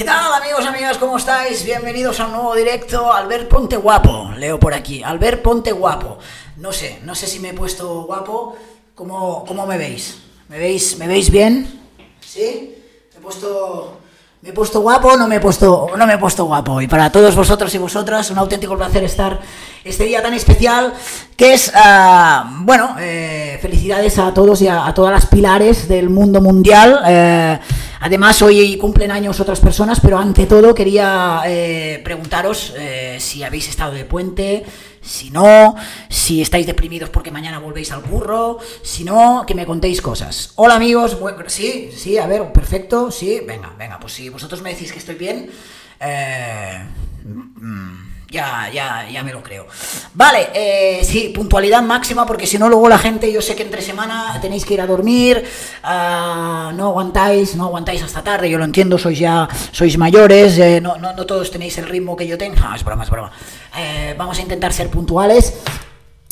¿Qué tal amigos, amigas? ¿Cómo estáis? Bienvenidos a un nuevo directo. Albert Ponte Guapo, leo por aquí. Albert Ponte Guapo. No sé, no sé si me he puesto guapo. ¿Cómo, cómo me veis? ¿Me veis, ¿Me veis bien? ¿Sí? ¿Me he puesto ¿Me he puesto guapo no me he puesto, no me he puesto guapo? Y para todos vosotros y vosotras, un auténtico placer estar este día tan especial, que es, uh, bueno, eh, felicidades a todos y a, a, todas las pilares del mundo mundial. Eh, además, hoy cumplen años otras personas, pero ante todo quería eh, preguntaros si habéis estado de puente, si no, si estáis deprimidos porque mañana volvéis al curro, si no, que me contéis cosas. Hola amigos, sí, sí, a ver, perfecto, sí, venga, venga, pues si vosotros me decís que estoy bien, eh, mm, ya, ya, ya me lo creo. Vale, eh, sí, puntualidad máxima, porque si no, luego la gente, yo sé que entre semana tenéis que ir a dormir, uh, no aguantáis, no aguantáis hasta tarde, yo lo entiendo, sois ya, sois mayores, eh, no, no, no, todos tenéis el ritmo que yo tengo. Ah, es broma, es broma. Eh, vamos a intentar ser puntuales.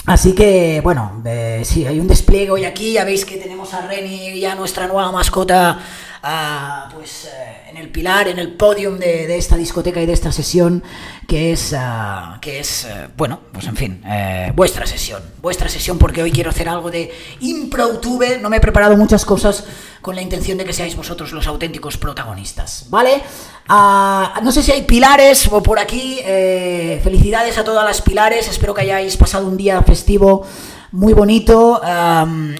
Así que, bueno, eh, sí, hay un despliegue hoy aquí, ya veis que tenemos a Reni, ya nuestra nueva mascota, uh, pues en el pilar, en el podium de, esta discoteca y de esta sesión, que es, uh, que es bueno, pues en fin, eh, vuestra sesión, vuestra sesión, porque hoy quiero hacer algo de improtube, no me he preparado muchas cosas con la intención de que seáis vosotros los auténticos protagonistas, ¿vale? Uh, no sé si hay pilares o por aquí, eh, felicidades a todas las pilares, espero que hayáis pasado un día festivo muy bonito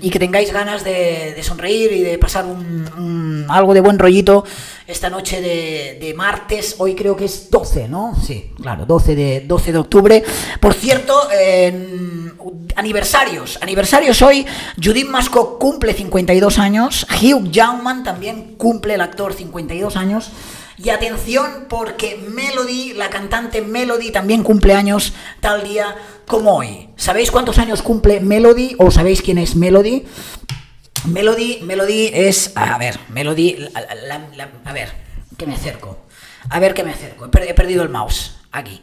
y que tengáis ganas de, sonreír y de pasar un, algo de buen rollito esta noche de, martes, hoy creo que es 12, ¿no? Sí, claro, 12 de, 12 de octubre. Por cierto, aniversarios, aniversarios hoy, Judith Masco cumple 52 años, Hugh Jackman también cumple el actor 52 años. Y atención porque Melody, la cantante Melody, también cumple años tal día como hoy. ¿Sabéis cuántos años cumple Melody o sabéis quién es Melody? Melody, Melody es, a ver, Melody, a ver, que me acerco, a ver que me acerco, he, per, he perdido el mouse, aquí.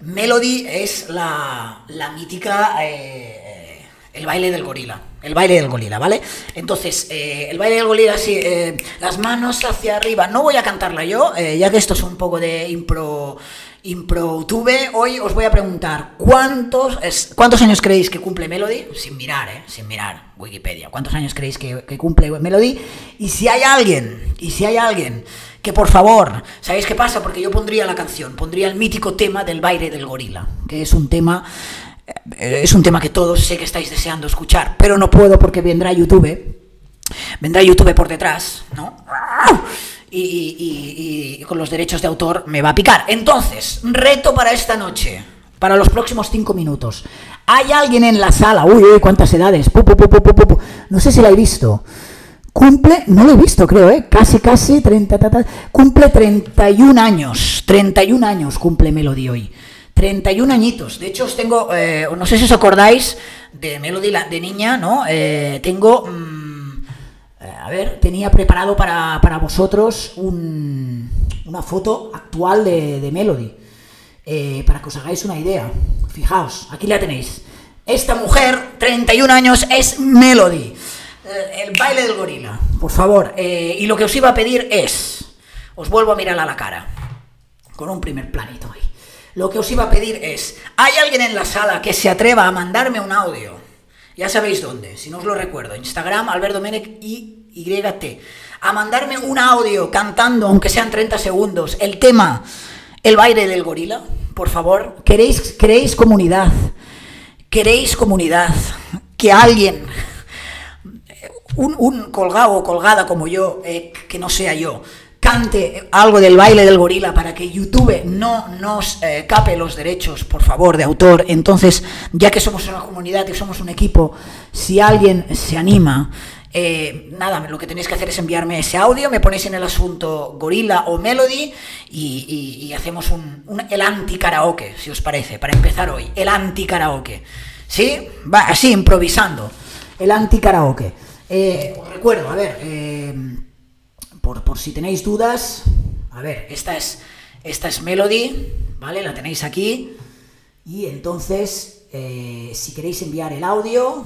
Melody es la, la mítica, eh, el baile del gorila, el baile del gorila, ¿vale? Entonces, eh, el baile del gorila, sí, eh, las manos hacia arriba, no voy a cantarla yo, eh, ya que esto es un poco de impro... ImproTube, hoy os voy a preguntar ¿cuántos, ¿cuántos años creéis que cumple Melody? Sin mirar, ¿eh? Sin mirar Wikipedia. ¿Cuántos años creéis que, cumple Melody? Y si hay alguien, y si hay alguien que por favor, ¿sabéis qué pasa? Porque yo pondría la canción, pondría el mítico tema del baile del gorila, que es un tema, es un tema que todos sé que estáis deseando escuchar, pero no puedo porque vendrá YouTube, vendrá YouTube por detrás, ¿no? Y, con los derechos de autor me va a picar. Entonces, reto para esta noche, para los próximos cinco minutos. ¿Hay alguien en la sala? Uy, uy, cuántas edades. Pu, pu, no sé si la he visto. Cumple, no lo he visto, creo, ¿eh? Casi, casi, 30, ta, ta, cumple 31 años. 31 años cumple Melody hoy. 31 añitos. De hecho, os tengo, eh, no sé si os acordáis de Melody de niña, ¿no? Eh, tengo... Mmm, a ver, tenía preparado para, para vosotros un, una foto actual de, de Melody, eh, para que os hagáis una idea. Fijaos, aquí la tenéis. Esta mujer, 31 años, es Melody, eh, el baile del gorila. Por favor, eh, y lo que os iba a pedir es, os vuelvo a mirar a la cara, con un primer planito ahí. Lo que os iba a pedir es, ¿hay alguien en la sala que se atreva a mandarme un audio? Ya sabéis dónde, si no os lo recuerdo, Instagram, Albert Domenech y YT, a mandarme un audio cantando, aunque sean 30 segundos, el tema El baile del gorila, por favor. ¿Queréis, queréis comunidad? ¿Queréis comunidad? Que alguien, un, un colgado o colgada como yo, eh, que no sea yo, algo del baile del gorila para que YouTube no nos eh, cape los derechos, por favor, de autor. Entonces, ya que somos una comunidad y somos un equipo, si alguien se anima, eh, nada, lo que tenéis que hacer es enviarme ese audio, me ponéis en el asunto gorila o melody y, hacemos un, el anti-karaoke, si os parece, para empezar hoy, el anti-karaoke. ¿Sí? Va, así, improvisando. El anti-karaoke. Eh, os recuerdo, a ver, por, por, si tenéis dudas, a ver, esta es, esta es Melody, ¿vale? La tenéis aquí. Y entonces, eh, si queréis enviar el audio,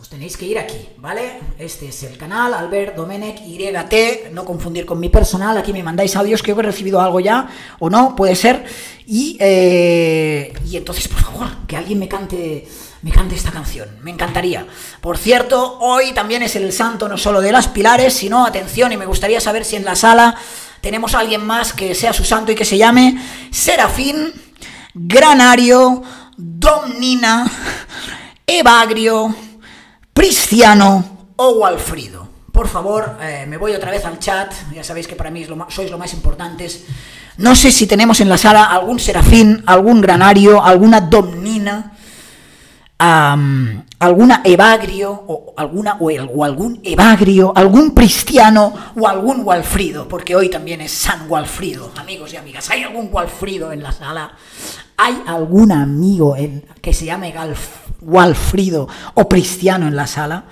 os tenéis que ir aquí, ¿vale? Este es el canal, Albert Domenech YT, no confundir con mi personal, aquí me mandáis audios, que he recibido algo ya, o no, puede ser, y, eh, y entonces, por favor, que alguien me cante me cante esta canción, me encantaría. Por cierto, hoy también es el santo no solo de las pilares, sino, atención, y me gustaría saber si en la sala tenemos a alguien más que sea su santo y que se llame Serafín, Granario, Domnina, Evagrio, Cristiano o Walfrido. Por favor, eh, me voy otra vez al chat, ya sabéis que para mí sois lo más importantes. No sé si tenemos en la sala algún serafín, algún granario, alguna domnina, alguna evagrio, o, alguna, o, algún evagrio, algún cristiano o algún Walfrido, porque hoy también es San Walfrido, amigos y amigas. ¿Hay algún Walfrido en la sala? ¿Hay algún amigo que se llame Walfrido o Cristiano en la sala?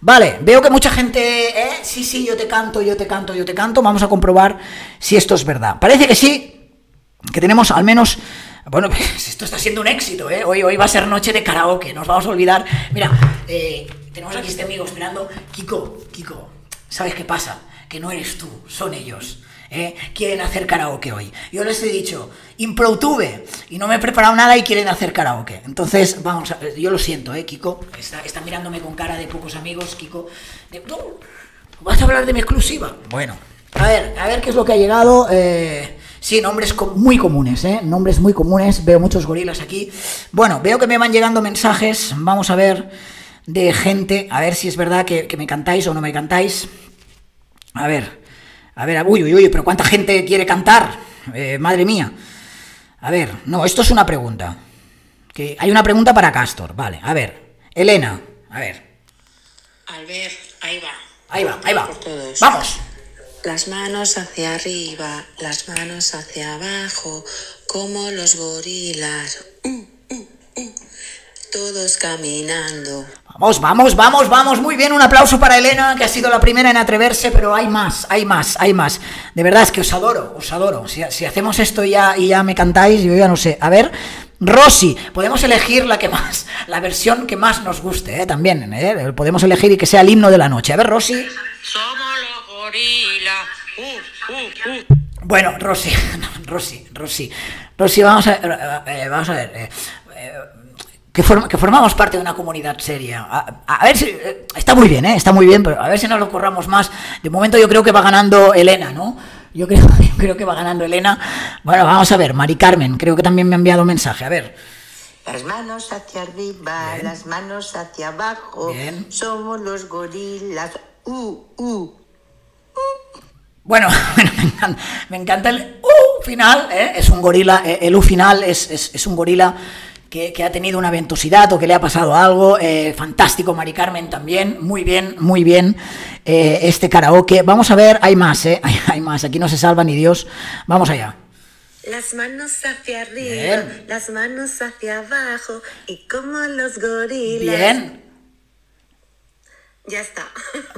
Vale, veo que mucha gente, ¿eh? Sí, sí, yo te canto, yo te canto, yo te canto. Vamos a comprobar si esto es verdad. Parece que sí, que tenemos al menos bueno, pues esto está siendo un éxito, ¿eh? Hoy, hoy va a ser noche de karaoke, nos vamos a olvidar. Mira, eh, tenemos aquí este amigo esperando. Kiko, Kiko, ¿sabes qué pasa? Que no eres tú, son ellos. ¿eh? Quieren hacer karaoke hoy. Yo les he dicho, improtube, y no me he preparado nada y quieren hacer karaoke. Entonces, vamos, a, yo lo siento, ¿eh, Kiko? Está, está mirándome con cara de pocos amigos, Kiko. ¿Vas a hablar de mi exclusiva? Bueno, a ver, a ver qué es lo que ha llegado. Eh, Sí, nombres muy comunes, ¿eh? Nombres muy comunes. Veo muchos gorilas aquí. Bueno, veo que me van llegando mensajes. Vamos a ver de gente. A ver si es verdad que, me cantáis o no me cantáis. A ver. A ver, uy, uy, uy, pero ¿cuánta gente quiere cantar? Eh, madre mía. A ver, no, esto es una pregunta. Que hay una pregunta para Castor, vale. A ver, Elena, a ver. Albert, ahí va. Ahí va, ahí va. Vamos. Las manos hacia arriba, las manos hacia abajo, como los gorilas. Uh, uh, uh. Todos caminando. Vamos, vamos, vamos, vamos. Muy bien, un aplauso para Elena, que ha sido la primera en atreverse, pero hay más, hay más, hay más. De verdad es que os adoro, os adoro. Si, hacemos esto ya y ya me cantáis, yo ya no sé. A ver, Rosy, podemos elegir la que más, la versión que más nos guste, ¿eh? también. ¿eh? Podemos elegir y que sea el himno de la noche. A ver, Rosy. Somos uh, uh. Bueno, Rosy, Rosy, Rosy, Rosy, vamos a, eh, eh, vamos a ver. Eh, que, que, formamos parte de una comunidad seria. A, ver si. está muy bien, ¿eh? Está muy bien, pero a ver si nos lo corramos más. De momento yo creo que va ganando Elena, ¿no? Yo creo, creo que va ganando Elena. Bueno, vamos a ver, Mari Carmen, creo que también me ha enviado mensaje. A ver. Las manos hacia arriba, las manos hacia abajo. Somos los gorilas. Uh, uh. Bueno, me, encanta, el U final, ¿eh? es un gorila, eh, el U final es, es, un gorila que, ha tenido una ventosidad o que le ha pasado algo, eh, fantástico, Mari Carmen también, muy bien, muy bien, este karaoke. Vamos a ver, hay más, ¿eh? hay, más, aquí no se salva ni Dios, vamos allá. Las manos hacia arriba, las manos hacia abajo y como los gorilas. Bien. Ya está.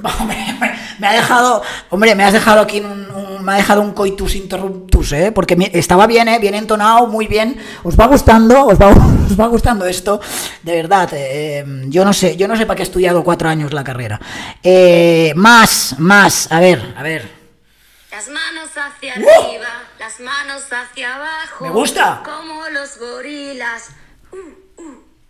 me ha dejado, hombre, me has dejado aquí un, me ha dejado un coitus interruptus, ¿eh? Porque estaba bien, ¿eh? Bien entonado, muy bien. ¿Os va gustando? ¿Os va, os va gustando esto? De verdad, eh, yo no sé, yo no sé para qué he estudiado cuatro años la carrera. Eh, más, más, a ver, a ver. Las manos hacia arriba, las manos hacia abajo. Me gusta. Como los gorilas. Uh,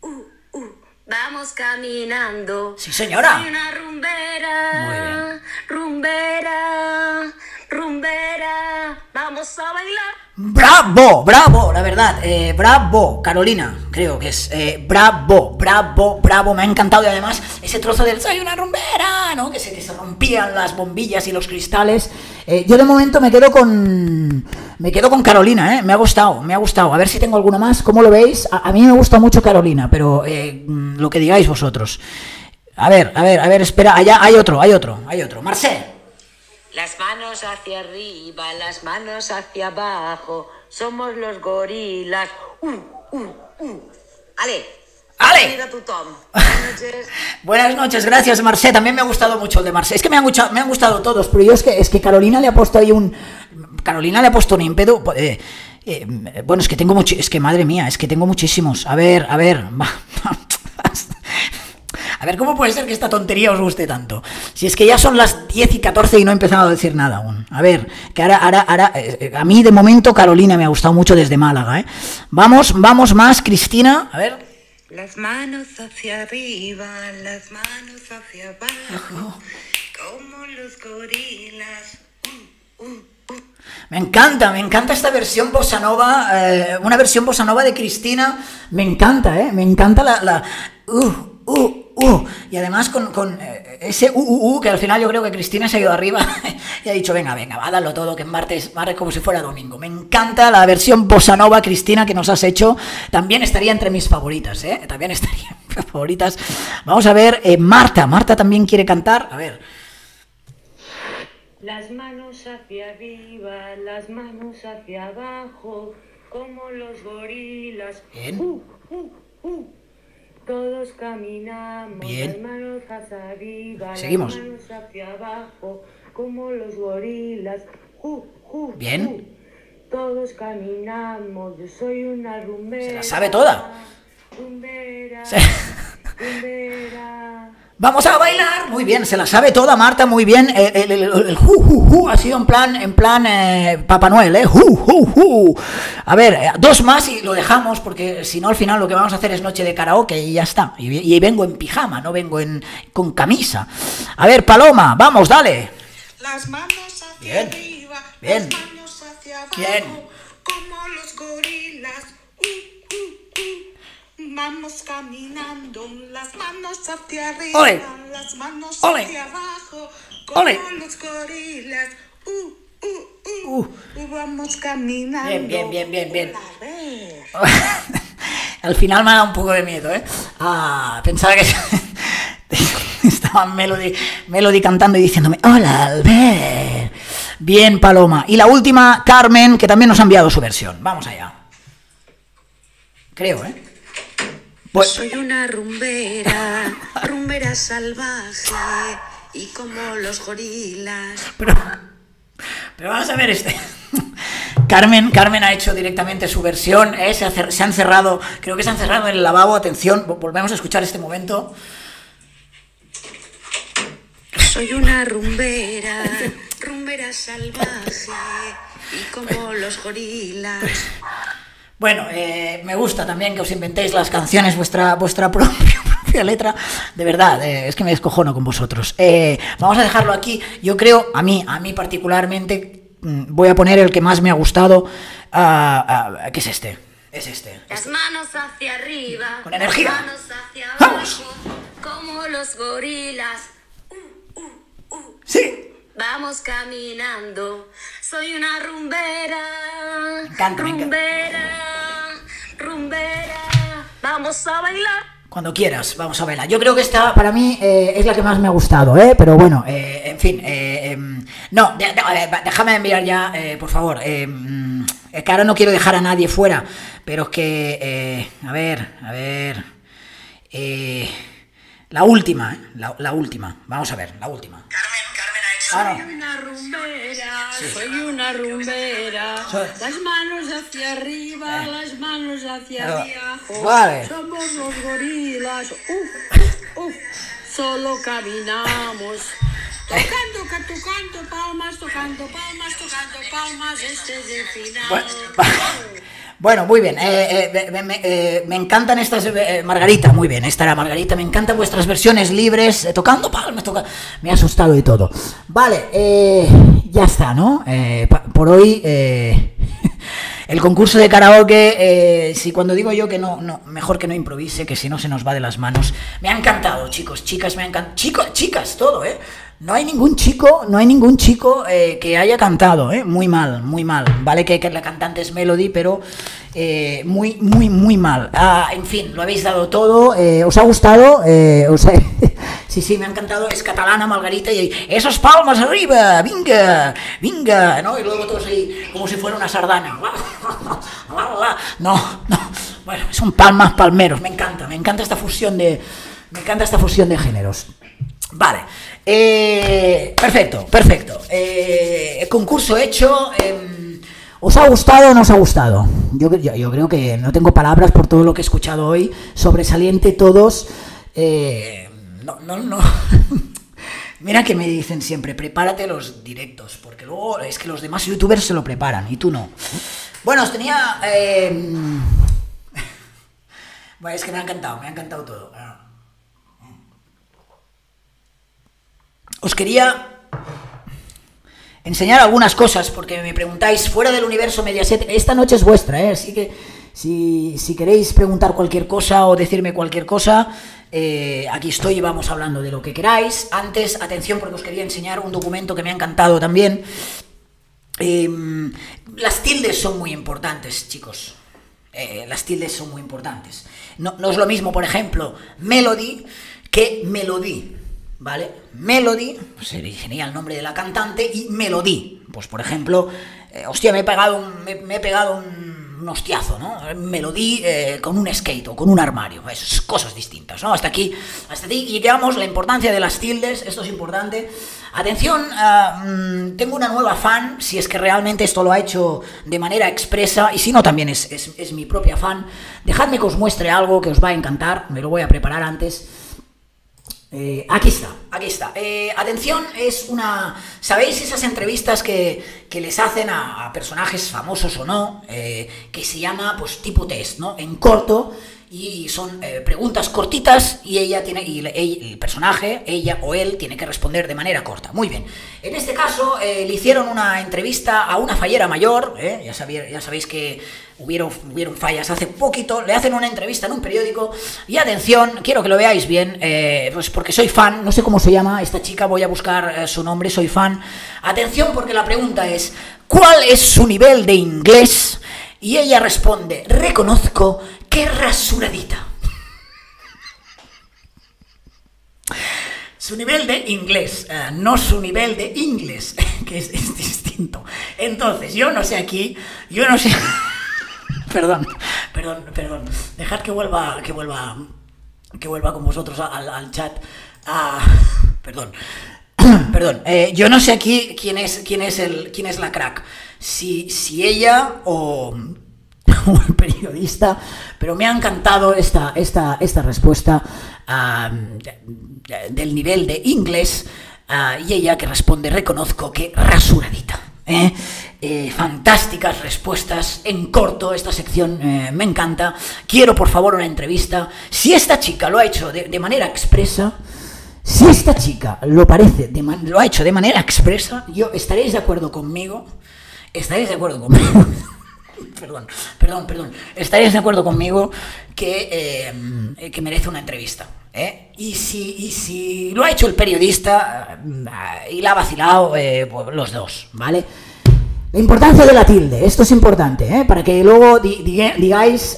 uh, uh. Vamos caminando. Sí, señora. Soy una rumbera. Rumbera. Rumbera. Vamos a bailar. Bravo, bravo, la verdad, eh, bravo, Carolina, creo que es, eh, bravo, bravo, bravo, me ha encantado y además ese trozo del soy una rumbera, ¿no? Que se, que rompían las bombillas y los cristales. Eh, yo de momento me quedo con, me quedo con Carolina, ¿eh? Me ha gustado, me ha gustado. A ver si tengo alguno más, ¿cómo lo veis? A, mí me gusta mucho Carolina, pero mm, lo que digáis vosotros. A ver, a ver, a ver, espera, allá hay otro, hay otro, hay otro. Marcel. Las manos hacia arriba, las manos hacia abajo. Somos los gorilas. Uh, uh, uh. Ale. ¡Ale! Buenas noches. Buenas noches, gracias Marcé. También me ha gustado mucho el de Marcé. Es que me han, gustado, me han gustado todos, pero yo es que, es que Carolina le ha puesto ahí un. Carolina le ha puesto un ímpetu. Eh, eh, bueno, es que tengo mucho. Es que madre mía, es que tengo muchísimos. A ver, a ver. A ver, ¿cómo puede ser que esta tontería os guste tanto? Si es que ya son las 10 y 14 y no he empezado a decir nada aún. A ver, que ahora, ahora, ahora, eh, a mí de momento Carolina me ha gustado mucho desde Málaga, ¿eh? Vamos, vamos más, Cristina. A ver. Las manos hacia arriba, las manos hacia abajo, como los gorilas. Uh, uh, uh. Me encanta, me encanta esta versión bossa nova, eh, una versión bossa nova de Cristina. Me encanta, ¿eh? Me encanta la... la uh, uh, uh. Y además con, con eh, ese uh, uh, uh, que al final yo creo que Cristina se ha ido arriba y ha dicho, venga, venga, va darlo todo, que en martes, martes como si fuera domingo. Me encanta la versión bossa nova, Cristina, que nos has hecho. También estaría entre mis favoritas, ¿eh? También estaría entre mis favoritas. Vamos a ver, eh, Marta, Marta también quiere cantar. A ver. Las manos hacia arriba, las manos hacia abajo, como los gorilas. Bien. Uh, uh, uh. Todos caminamos, Bien. las manos hacia arriba, Seguimos. las manos hacia abajo, como los gorilas. Uh, uh, Bien. uh. Todos caminamos, yo soy una rumbera. Se la sabe toda. Rumbera, Se- rumbera. Vamos a bailar. Muy bien, se la sabe toda Marta, muy bien. El, el, el, el- el ju, ju, ju ha sido en plan, en plan eh, Papá Noel, ¿eh? Ju. A ver, eh, dos más y lo dejamos porque si no al final lo que vamos a hacer es noche de karaoke y ya está. Y, y vengo en pijama, no vengo en, con camisa. A ver, Paloma, vamos, dale. Las manos hacia Bien. arriba, Bien. las manos hacia abajo, Bien. como los gorilas. Uh, uh, uh. Vamos caminando, las manos hacia arriba, Ole. las manos Ole. hacia abajo, como Ole. los gorilas. Uh, uh, uh. Uh. Vamos caminando. Bien, bien, bien, bien, bien. Al final me ha dado un poco de miedo, ¿eh? Ah, pensaba que estaba Melody, Melody cantando y diciéndome, hola, Albert. Bien, Paloma. Y la última, Carmen, que también nos ha enviado su versión. Vamos allá. Creo, ¿eh? Pues, Soy una rumbera, rumbera salvaje y como los gorilas. pero, pero vamos a ver este. Carmen, Carmen ha hecho directamente su versión, ¿eh? se, ha se han cerrado, creo que se han cerrado en el lavabo, atención, vo- volvemos a escuchar este momento. Soy una rumbera, rumbera salvaje y como los gorilas. Bueno, eh, me gusta también que os inventéis las canciones, vuestra, vuestra propia, propia letra. De verdad, eh, es que me descojono con vosotros. Eh, vamos a dejarlo aquí. Yo creo, a mí, a mí particularmente, mm, voy a poner el que más me ha gustado, ah, ah, que es este. Es este. Las manos hacia arriba, Con energía. las manos hacia Vamos. abajo, como los gorilas. Sí. Vamos caminando, soy una rumbera, encanta. rumbera, rumbera. Vamos a bailar. Cuando quieras, vamos a verla. Yo creo que esta para mí eh, es la que más me ha gustado, ¿eh? Pero bueno, eh, en fin. eh, em, no, de- de- déjame enviar ya, eh, por favor. eh, mm, es que ahora no quiero dejar a nadie fuera, pero es que, eh, a ver, a ver. eh, la última, ¿eh? La, la última. Vamos a ver, la última. Ah, no. una rumbera, soy una rumbera. Soy- Las manos hacia arriba, las manos hacia abajo. vale. Somos los gorilas. Uf, uf, uf. Solo caminamos. Tocando, ca- tocando palmas, tocando palmas, tocando palmas. Este es el final. Bueno, muy bien. eh, eh, eh, me encantan estas. Margarita, muy bien. Esta era Margarita. Me encantan vuestras versiones libres. tocando palmas, toca. Me ha asustado y todo. Vale, ya está, ¿no? Por hoy. el concurso de karaoke. si cuando digo yo que no, no, mejor que no improvise, que si no se nos va de las manos. Me ha encantado, chicos, chicas, me ha encantado. Chicos, chicas, todo, ¿eh? No hay ningún chico, no hay ningún chico eh, que haya cantado, ¿eh? Muy mal, muy mal. Vale que, la cantante es Melody, pero eh, muy, muy, muy mal. Ah, en fin, lo habéis dado todo. eh, ¿Os ha gustado? Sí, sí, me ha encantado. Es catalana, Margarita, y esos palmas arriba, venga, venga, ¿no? Y luego todos ahí, como si fuera una sardana. No, no. Bueno, son palmas palmeros, me encanta, me encanta esta fusión de. Me encanta esta fusión de géneros. Vale. Eh, perfecto, perfecto. Eh, concurso hecho. em, ¿Os ha gustado o no os ha gustado? Yo, creo que no tengo palabras por todo lo que he escuchado hoy. Sobresaliente todos. eh, No, no, no. Mira que me dicen siempre, prepárate los directos, porque luego es que los demás youtubers se lo preparan y tú no. Bueno, os tenía... eh, Bueno, es que me ha encantado, me ha encantado todo. Os quería enseñar algunas cosas, porque me preguntáis, fuera del universo Mediaset, esta noche es vuestra, ¿eh? así que si, queréis preguntar cualquier cosa o decirme cualquier cosa, eh, aquí estoy y vamos hablando de lo que queráis. Antes, atención, porque os quería enseñar un documento que me ha encantado también. Eh, las tildes son muy importantes, chicos. Eh, las tildes son muy importantes. No, no es lo mismo, por ejemplo, melody que melody. ¿Vale? Melody, pues sería el nombre de la cantante, y melody. Pues por ejemplo, eh, hostia, me he pegado un, me, he pegado un, un hostiazo, ¿no? Melody eh, con un skate o con un armario. Es cosas distintas, ¿no? Hasta aquí, hasta aquí llegamos, la importancia de las tildes, esto es importante. Atención, ah, mm, tengo una nueva fan, si es que realmente esto lo ha hecho de manera expresa, y si no, también es- es mi propia fan. Dejadme que os muestre algo que os va a encantar, me lo voy a preparar antes. Eh, aquí está, aquí está. Eh, atención, es una... ¿Sabéis esas entrevistas que, que les hacen a, personajes famosos o no? Eh, que se llama, pues, tipo test, ¿no? En corto, y son eh, preguntas cortitas y ella tiene, y el personaje, ella o él, tiene que responder de manera corta. Muy bien. En este caso, eh, le hicieron una entrevista a una fallera mayor, ¿eh? ya, sabía- ya sabéis que hubieron, hubieron fallas hace poquito, le hacen una entrevista en un periódico y atención, quiero que lo veáis bien, eh, pues porque soy fan, no sé cómo se llama esta chica, voy a buscar su nombre, soy fan. Atención porque la pregunta es, ¿cuál es su nivel de inglés? Y ella responde, reconozco que rasuradita. Su nivel de inglés, eh, no su nivel de inglés, que es, es distinto. Entonces, yo no sé aquí, yo no sé... perdón, perdón, perdón. Dejad que vuelva, que vuelva, que vuelva con vosotros al, al chat. Ah, perdón, perdón. Eh, yo no sé aquí quién es, quién es el, quién es la crack. Si, si ella o, el periodista, pero me ha encantado esta, esta, esta respuesta de- de- del nivel de inglés ah, y ella que responde, reconozco que rasuradita. ¿eh? Eh, fantásticas respuestas en corto, esta sección eh, me encanta. Quiero por favor una entrevista. Si esta chica lo ha hecho de, de manera expresa, si esta chica lo parece, de lo ha hecho de manera expresa, yo estaréis de acuerdo conmigo, estaréis de acuerdo conmigo, perdón, perdón, perdón, estaréis de acuerdo conmigo que, eh, que merece una entrevista. ¿eh? Y, si, y si lo ha hecho el periodista eh, y la ha vacilado, pues los dos, ¿vale? La importancia de la tilde, esto es importante, ¿eh? para que luego digáis,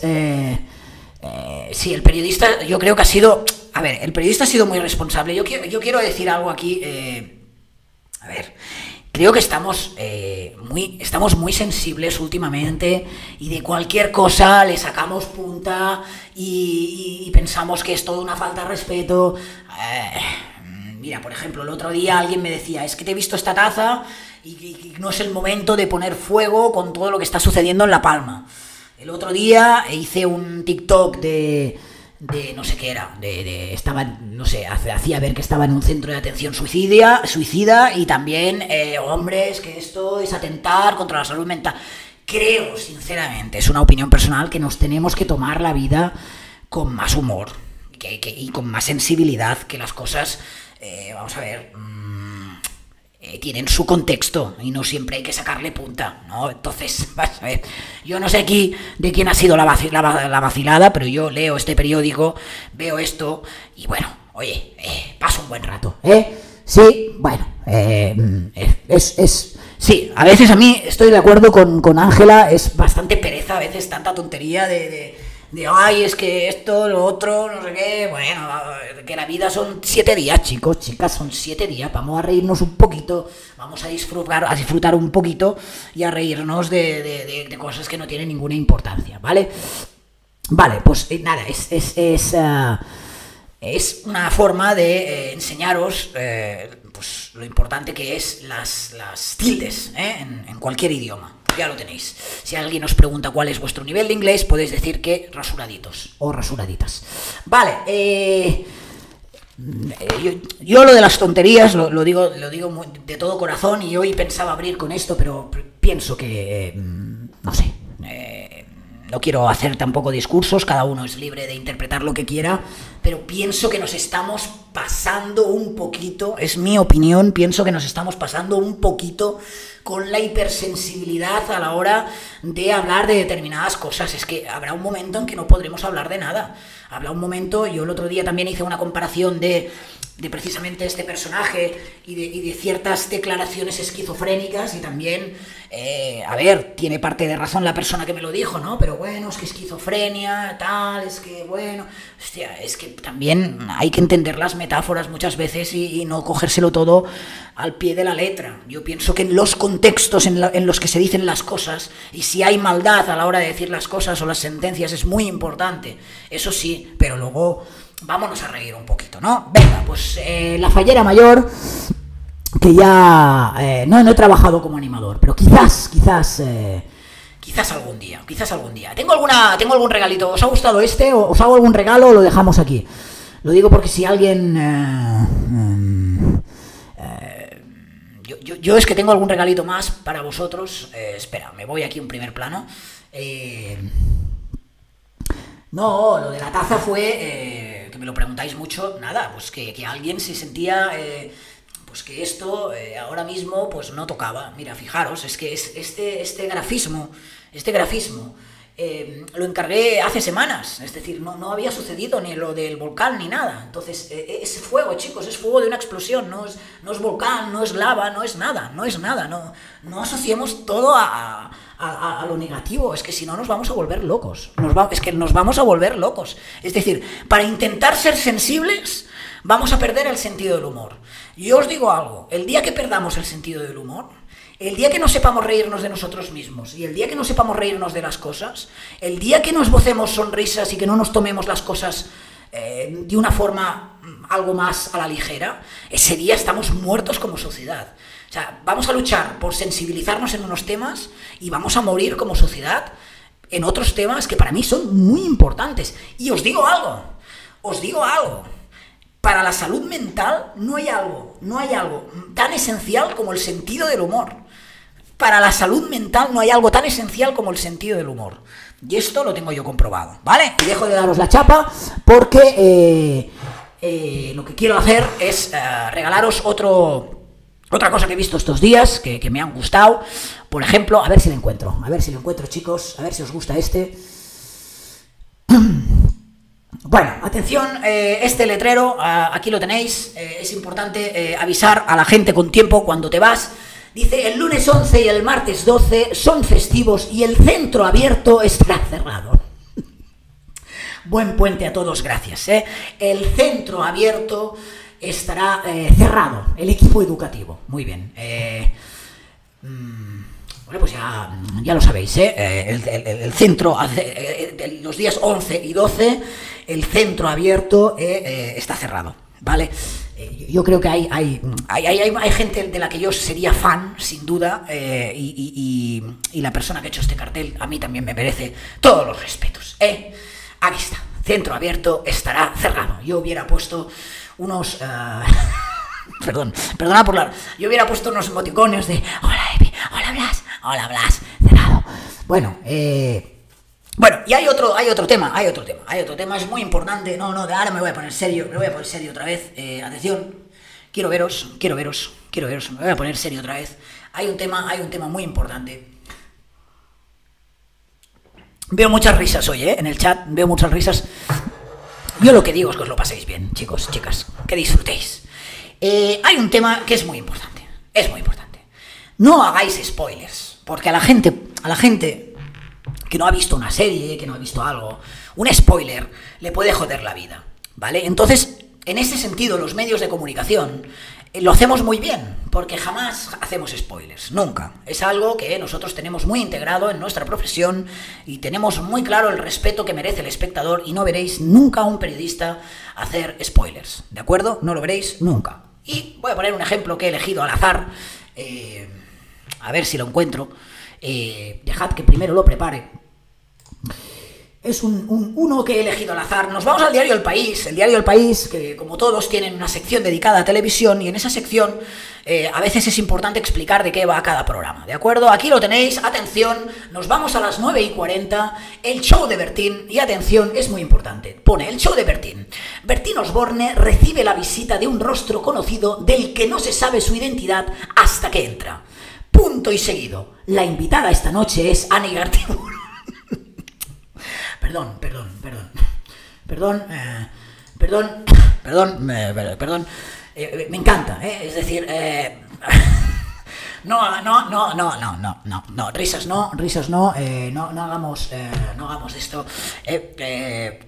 sí, el periodista yo creo que ha sido, a ver, el periodista ha sido muy responsable. Yo quiero, yo quiero decir algo aquí, a ver, creo que estamos, eh, muy, estamos muy sensibles últimamente y de cualquier cosa le sacamos punta y, pensamos que es toda una falta de respeto. Eh, Mira, por ejemplo, el otro día alguien me decía, es que te he visto esta taza y- y no es el momento de poner fuego con todo lo que está sucediendo en La Palma. El otro día hice un TikTok de, de no sé qué era, de, de- estaba, no sé, hacía ver que estaba en un centro de atención suicidia, suicida y también, eh, hombres, que esto es atentar contra la salud mental. Creo, sinceramente, es una opinión personal, que nos tenemos que tomar la vida con más humor que- que- y con más sensibilidad, que las cosas, eh, vamos a ver, mm, eh, tienen su contexto y no siempre hay que sacarle punta, ¿no? Entonces, vas a ver, yo no sé aquí de quién ha sido la, vaci- la va- la vacilada, pero yo leo este periódico, veo esto y bueno, oye, eh, paso un buen rato, ¿eh? Sí, bueno, eh, mm, es, es, sí, a veces a mí estoy de acuerdo con Ángela, es bastante pereza a veces tanta tontería de de ay, es que esto, lo otro, no sé qué, bueno, que la vida son siete días, chicos, chicas, son siete días, vamos a reírnos un poquito, vamos a disfrutar, a disfrutar un poquito y a reírnos de, de- cosas que no tienen ninguna importancia, ¿vale? Vale, pues eh, nada, es, es, es, ah, es una forma de eh, enseñaros pues, lo importante que es las, las tildes en cualquier idioma. Ya lo tenéis. Si alguien os pregunta cuál es vuestro nivel de inglés, podéis decir que rasuraditos o rasuraditas. Vale, eh, Eh, yo, yo lo de las tonterías lo, digo, lo digo de todo corazón y hoy pensaba abrir con esto, pero pienso que, eh, no sé, no quiero hacer tampoco discursos, cada uno es libre de interpretar lo que quiera, pero pienso que nos estamos pasando un poquito, es mi opinión, pienso que nos estamos pasando un poquito con la hipersensibilidad a la hora de hablar de determinadas cosas. Es que habrá un momento en que no podremos hablar de nada. Habrá un momento, yo el otro día también hice una comparación de, de precisamente este personaje y de, y de ciertas declaraciones esquizofrénicas y también, eh, a ver, tiene parte de razón la persona que me lo dijo, ¿no? Pero bueno, es que esquizofrenia, tal, es que bueno, hostia, es que también hay que entender las metáforas muchas veces y, no cogérselo todo al pie de la letra. Yo pienso que en los contextos en, la- en los que se dicen las cosas y si hay maldad a la hora de decir las cosas o las sentencias es muy importante. Eso sí, pero luego vámonos a reír un poquito, ¿no? Venga, pues eh, la fallera mayor que ya eh, no, he trabajado como animador, pero quizás, quizás, eh, quizás algún día, quizás algún día. Tengo alguna, tengo algún regalito. ¿Os ha gustado este? ¿O ¿Os hago algún regalo o lo dejamos aquí? Lo digo porque si alguien yo, es que tengo algún regalito más para vosotros. Espera, me voy aquí en primer plano. Eh, no, lo de la taza fue, eh, que me lo preguntáis mucho, nada, pues que, que alguien se sentía, eh, pues que esto eh, ahora mismo pues no tocaba. Mira, fijaros, es que es, este, este grafismo, este grafismo, eh, lo encargué hace semanas, es decir, no, no había sucedido ni lo del volcán ni nada. Entonces, eh, es fuego, chicos, es fuego de una explosión, no es, no es volcán, no es lava, no es nada, no es nada, no, no asociemos todo a, a- lo negativo, es que si no nos vamos a volver locos, nos es que nos vamos a volver locos. Es decir, para intentar ser sensibles, vamos a perder el sentido del humor. Yo os digo algo, el día que perdamos el sentido del humor, el día que no sepamos reírnos de nosotros mismos y el día que no sepamos reírnos de las cosas, el día que no esbocemos sonrisas y que no nos tomemos las cosas eh, de una forma mm, algo más a la ligera, ese día estamos muertos como sociedad. O sea, vamos a luchar por sensibilizarnos en unos temas y vamos a morir como sociedad en otros temas que para mí son muy importantes. Y os digo algo, os digo algo. Para la salud mental no hay algo, no hay algo tan esencial como el sentido del humor. Para la salud mental no hay algo tan esencial como el sentido del humor. Y esto lo tengo yo comprobado, ¿vale? Y dejo de daros la chapa porque eh, eh, lo que quiero hacer es eh, regalaros otro, otra cosa que he visto estos días que, me han gustado. Por ejemplo, a ver si lo encuentro. A ver si lo encuentro, chicos. A ver si os gusta este. Bueno, atención, este letrero, ah, aquí lo tenéis, es importante avisar a la gente con tiempo cuando te vas. Dice, el lunes 11 y el martes 12 son festivos y el centro abierto estará cerrado. Buen puente a todos, gracias. ¿eh? El centro abierto estará eh, cerrado, el equipo educativo. Muy bien. eh, mm, bueno, pues ya, ya lo sabéis, el, el- el centro, hace- los días 11 y 12, el centro abierto está cerrado, ¿vale? Eh, yo creo que hay, hay, hay, hay- hay- gente de la que yo sería fan, sin duda, eh, y, y- la persona que ha hecho este cartel a mí también me merece todos los respetos, ¿eh? Aquí está, centro abierto estará cerrado. Yo hubiera puesto unos... ah, Perdón, perdona por la... Yo hubiera puesto unos emoticones de... Hola, Epi, hola, Blas, hola, Blas, cerrado. Bueno, eh... Bueno, y hay otro, hay otro tema, hay otro tema, hay otro tema, es muy importante. No, no, ahora me voy a poner serio, me voy a poner serio otra vez. Eh, atención, quiero veros, quiero veros, quiero veros, me voy a poner serio otra vez. Hay un tema, hay un tema muy importante. Veo muchas risas hoy, ¿eh? En el chat veo muchas risas. Yo lo que digo es que os lo paséis bien, chicos, chicas, que disfrutéis. Eh, hay un tema que es muy importante, es muy importante. No hagáis spoilers, porque a la gente, a la gente que no ha visto una serie, que no ha visto algo, un spoiler le puede joder la vida, ¿vale? Entonces, en ese sentido, los medios de comunicación eh, lo hacemos muy bien, porque jamás hacemos spoilers, nunca. Es algo que nosotros tenemos muy integrado en nuestra profesión y tenemos muy claro el respeto que merece el espectador y no veréis nunca a un periodista hacer spoilers, ¿de acuerdo? No lo veréis nunca. Y voy a poner un ejemplo que he elegido al azar, eh, a ver si lo encuentro. Eh, dejad que primero lo prepare. Es un, un- uno que he elegido al azar. Nos vamos al diario El País. El diario El País, que como todos tienen una sección dedicada a televisión y en esa sección eh, a veces es importante explicar de qué va cada programa. ¿De acuerdo? Aquí lo tenéis. Atención, nos vamos a las 9 y 40. El show de Bertín. Y atención, es muy importante. Pone el show de Bertín. Bertín Osborne recibe la visita de un rostro conocido del que no se sabe su identidad hasta que entra. Punto y seguido. La invitada esta noche es Ani Gartiburu. Perdón, perdón, perdón. Perdón, eh, perdón, perdón, eh, per- perdón. Eh, eh, me encanta, ¿eh? Es decir, eh, no, no, no, no, no, no, no, no, risas no, risas no, eh, no, no hagamos, eh, no hagamos esto. Eh, eh,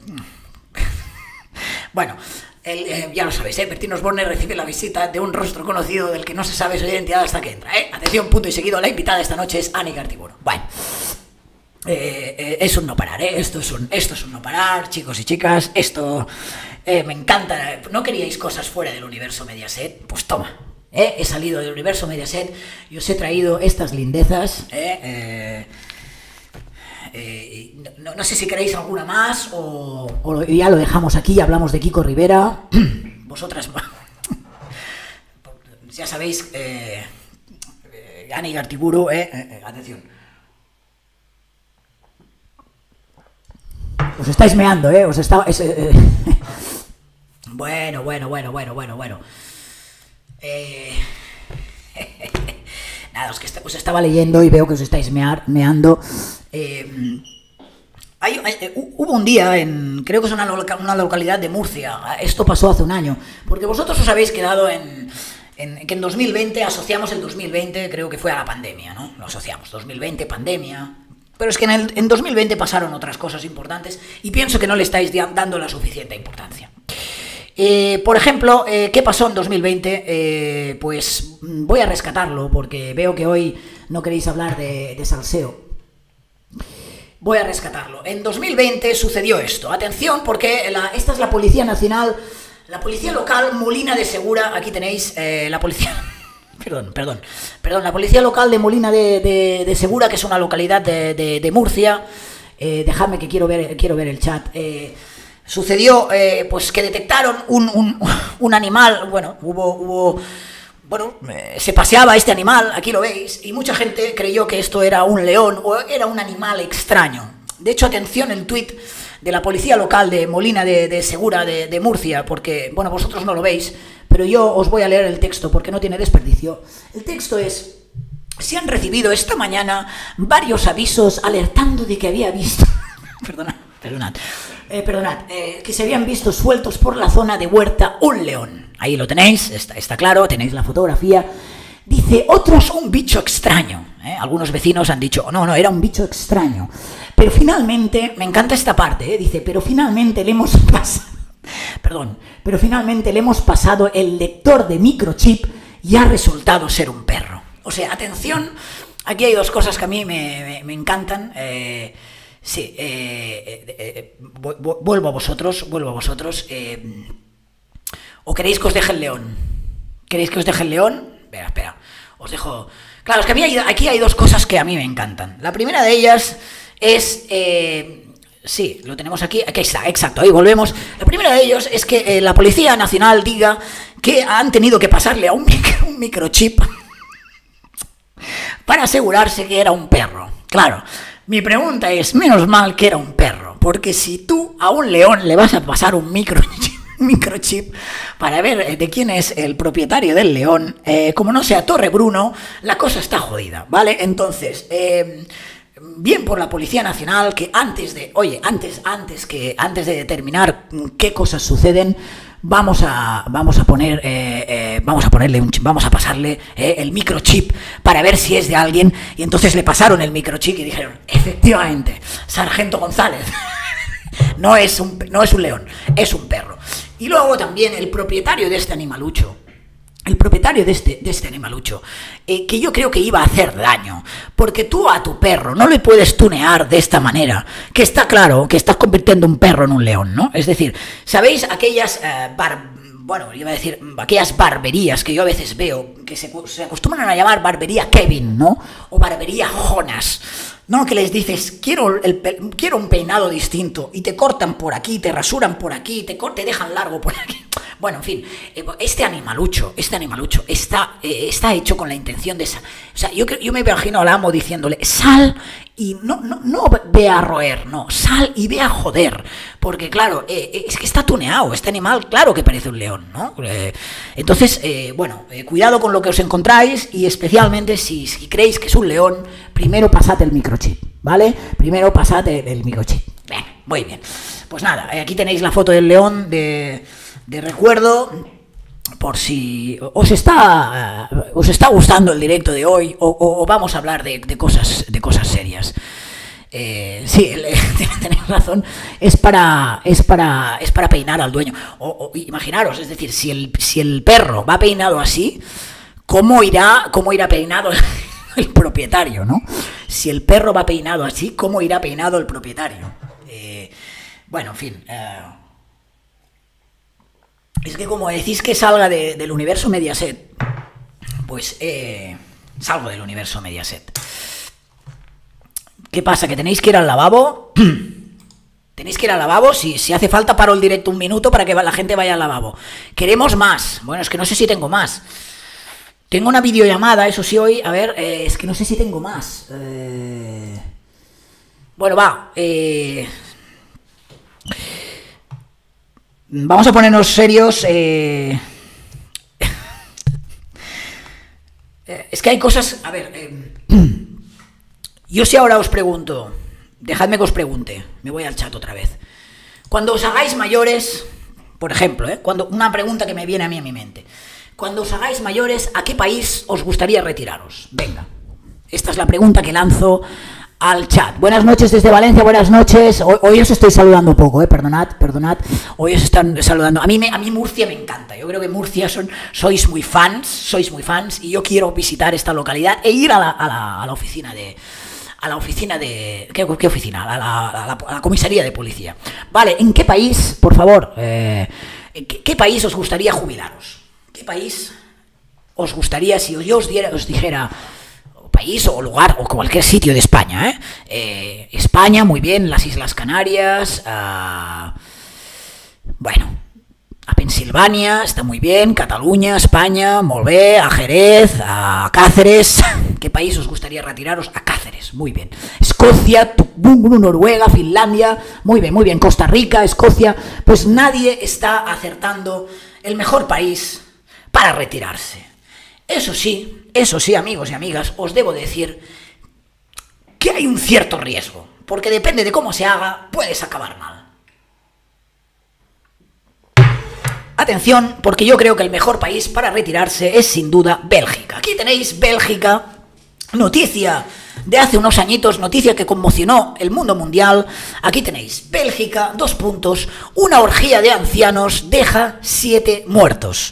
bueno, eh, ya lo sabéis, ¿eh? Bertín Osborne recibe la visita de un rostro conocido del que no se sabe su identidad hasta que entra, ¿eh? Atención, punto y seguido, la invitada esta noche es Ani Cartiburo. Bueno. Eh, eh, es un no parar, ¿eh? Esto es un, no parar, chicos y chicas. Esto eh, me encanta. ¿No queríais cosas fuera del universo Mediaset? Pues toma. He salido del universo Mediaset y os he traído estas lindezas. no, sé si queréis alguna más o, o ya lo dejamos aquí hablamos de Kiko Rivera. Vosotras. ya sabéis, Ani Gartiburu, atención. Os estáis meando, ¿eh? Os está... es, eh, eh. Bueno, bueno, bueno, bueno, bueno, bueno. Eh, Nada, os, que os estaba leyendo y veo que os estáis meando. Eh, hubo un día en, creo que es una, loca- una localidad de Murcia, esto pasó hace un año, porque vosotros os habéis quedado en, en- que en 2020 asociamos el 2020, creo que fue a la pandemia, ¿no? Lo asociamos, 2020, pandemia. Pero es que en, el, en 2020 pasaron otras cosas importantes y pienso que no le estáis dando la suficiente importancia. Eh, por ejemplo, eh, ¿qué pasó en 2020? Eh, pues mm, voy a rescatarlo porque veo que hoy no queréis hablar de, salseo. Voy a rescatarlo. En 2020 sucedió esto. Atención, porque esta es la Policía Nacional, la Policía Local Molina de Segura. Aquí tenéis la Policía. Perdón, perdón. Perdón, la Policía Local de Molina de, Segura, que es una localidad de, Murcia. Eh, dejadme que quiero ver, quiero ver el chat. Eh, sucedió eh, pues que detectaron un, un- un animal. Bueno, hubo. hubo bueno, eh, se paseaba este animal, aquí lo veis, y mucha gente creyó que esto era un león o era un animal extraño. De hecho, atención el tuit de la policía local de Molina de, Segura de, de Murcia, porque, bueno, vosotros no lo veis, pero yo os voy a leer el texto porque no tiene desperdicio. El texto es, se han recibido esta mañana varios avisos alertando de que había visto... perdonad, perdonad, eh, perdonad, eh, que se habían visto sueltos por la zona de Huerta un león. Ahí lo tenéis, está, está claro, tenéis la fotografía. Dice, otros un bicho extraño. ¿eh? Algunos vecinos han dicho, no, no, era un bicho extraño. Pero finalmente, me encanta esta parte, ¿eh? dice, pero finalmente le hemos pasado, perdón, pero finalmente le hemos pasado el lector de microchip y ha resultado ser un perro. O sea, atención, aquí hay dos cosas que a mí me, encantan. eh, sí, eh, eh, vu- vu- vuelvo a vosotros, vuelvo a vosotros. ¿O queréis que os deje el león? ¿Queréis que os deje el león? Espera, espera. Os dejo. Claro, es que a mí hay- aquí hay dos cosas que a mí me encantan. La primera de ellas es. eh, sí, lo tenemos aquí. Aquí está, exacto, ahí volvemos. La primera de ellos es que eh, la Policía Nacional diga que han tenido que pasarle a un, mic- un microchip para asegurarse que era un perro. Claro, mi pregunta es, menos mal que era un perro, porque si tú a un león le vas a pasar un microchip, para ver eh, de quién es el propietario del león, como no sea Torre Bruno, la cosa está jodida, ¿vale? Entonces, bien por la Policía Nacional que antes de, oye, antes, antes que, antes de determinar qué cosas suceden, vamos a, vamos a poner, eh, eh, vamos a ponerle un, vamos a pasarle eh, el microchip para ver si es de alguien. Y entonces le pasaron el microchip y dijeron, efectivamente, Sargento González. No es, un, no es un león, es un perro. Y luego también el propietario de este animalucho, el propietario de este, de este animalucho, eh, que yo creo que iba a hacer daño, porque tú a tu perro no le puedes tunear de esta manera, que está claro que estás convirtiendo un perro en un león, ¿no? Es decir, ¿sabéis aquellas eh, bar- bueno, iba a decir, aquellas barberías que yo a veces veo, que se, se acostumbran a llamar barbería Kevin, ¿no? O barbería Jonas. No, que les dices, quiero, el, quiero un peinado distinto y te cortan por aquí, te rasuran por aquí, te, te dejan largo por aquí. Bueno, en fin, eh, este animalucho, este animalucho está, eh, está hecho con la intención de... sa- O sea, yo, yo me imagino al amo diciéndole, sal y no, no, no ve a roer, no, sal y ve a joder. Porque claro, eh, es que está tuneado, este animal, claro que parece un león, ¿no? Entonces, bueno, cuidado con lo que os encontráis y especialmente si, si creéis que es un león, primero pasad el microchip, ¿vale? Primero pasad el, el microchip. Bien, muy bien. Pues nada, aquí tenéis la foto del león de, de recuerdo por si os está os está gustando el directo de hoy o, vamos a hablar de, cosas de cosas serias. Eh, sí tenéis razón es para es para es para peinar al dueño. O, imaginaros es decir si el si el perro va peinado así cómo irá cómo irá peinado el, el propietario no si el perro va peinado así cómo irá peinado el propietario Eh, bueno en fin eh, es que como decís que salga de- del universo Mediaset, pues eh, salgo del universo Mediaset. ¿Qué pasa? ¿Que tenéis que ir al lavabo? Tenéis que ir al lavabo, si, hace falta paro el directo un minuto para que la gente vaya al lavabo. Queremos más. Bueno, es que no sé si tengo más. Tengo una videollamada, eso sí, hoy. A ver, eh, es que no sé si tengo más. Eh, Bueno, va. eh, Vamos a ponernos serios. eh. Eh, Es que hay cosas. A ver. eh, Yo si ahora os pregunto. Dejadme que os pregunte. Me voy al chat otra vez. Cuando os hagáis mayores. Por ejemplo, ¿eh? Cuando, una pregunta que me viene a mí a mi mente. Cuando os hagáis mayores, ¿a qué país os gustaría retiraros? Venga. Esta es la pregunta que lanzo al chat. Buenas noches desde Valencia, buenas noches. Hoy, hoy os estoy saludando poco, eh, perdonad, perdonad. Hoy os están saludando. A mí, a mí Murcia me encanta. Yo creo que Murcia son, sois muy fans, sois muy fans, y yo quiero visitar esta localidad e ir a la, a la- a la oficina de. A la oficina de. ¿Qué, oficina? A la comisaría de policía. Vale, ¿en qué país, por favor, eh, ¿en qué, qué país os gustaría jubilaros? ¿Qué país os gustaría si yo os, diera, os dijera país o lugar o cualquier sitio de España? ¿eh? Eh, España, muy bien, las Islas Canarias, ah, bueno, a Pensilvania, está muy bien, Cataluña, España, molt a Jerez, a Cáceres. ¿Qué país os gustaría retiraros? A Cáceres, muy bien. Escocia, Noruega, Finlandia, muy bien, muy bien. Costa Rica, Escocia. Pues nadie está acertando el mejor país para retirarse. Eso sí, eso sí, amigos y amigas, os debo decir que hay un cierto riesgo, porque depende de cómo se haga, puedes acabar mal. Atención, porque yo creo que el mejor país para retirarse es sin duda Bélgica. Aquí tenéis Bélgica, noticia de hace unos añitos, noticia que conmocionó el mundo mundial. Aquí tenéis Bélgica, dos puntos, una orgía de ancianos deja siete muertos.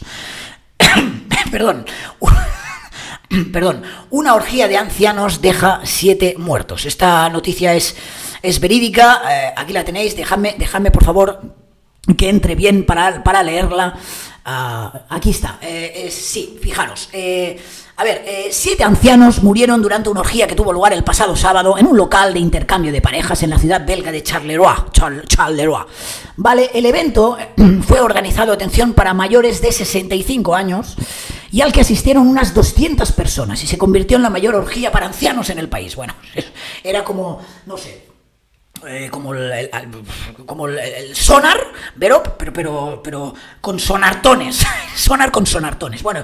Perdón. Perdón, una orgía de ancianos deja siete muertos. Esta noticia es, es verídica, eh, aquí la tenéis, dejadme, dejadme por favor que entre bien para, para leerla. Ah, aquí está, eh, eh, sí, fijaros. A ver, eh, siete ancianos murieron durante una orgía que tuvo lugar el pasado sábado en un local de intercambio de parejas en la ciudad belga de Charleroi. Char- Charleroi. Vale, el evento fue organizado, atención, para mayores de 65 años y al que asistieron unas 200 personas y se convirtió en la mayor orgía para ancianos en el país. Bueno, era como, no sé, eh, como el, el- como el, el sonar, pero, pero, pero, pero con sonartones, sonar con sonartones. Bueno,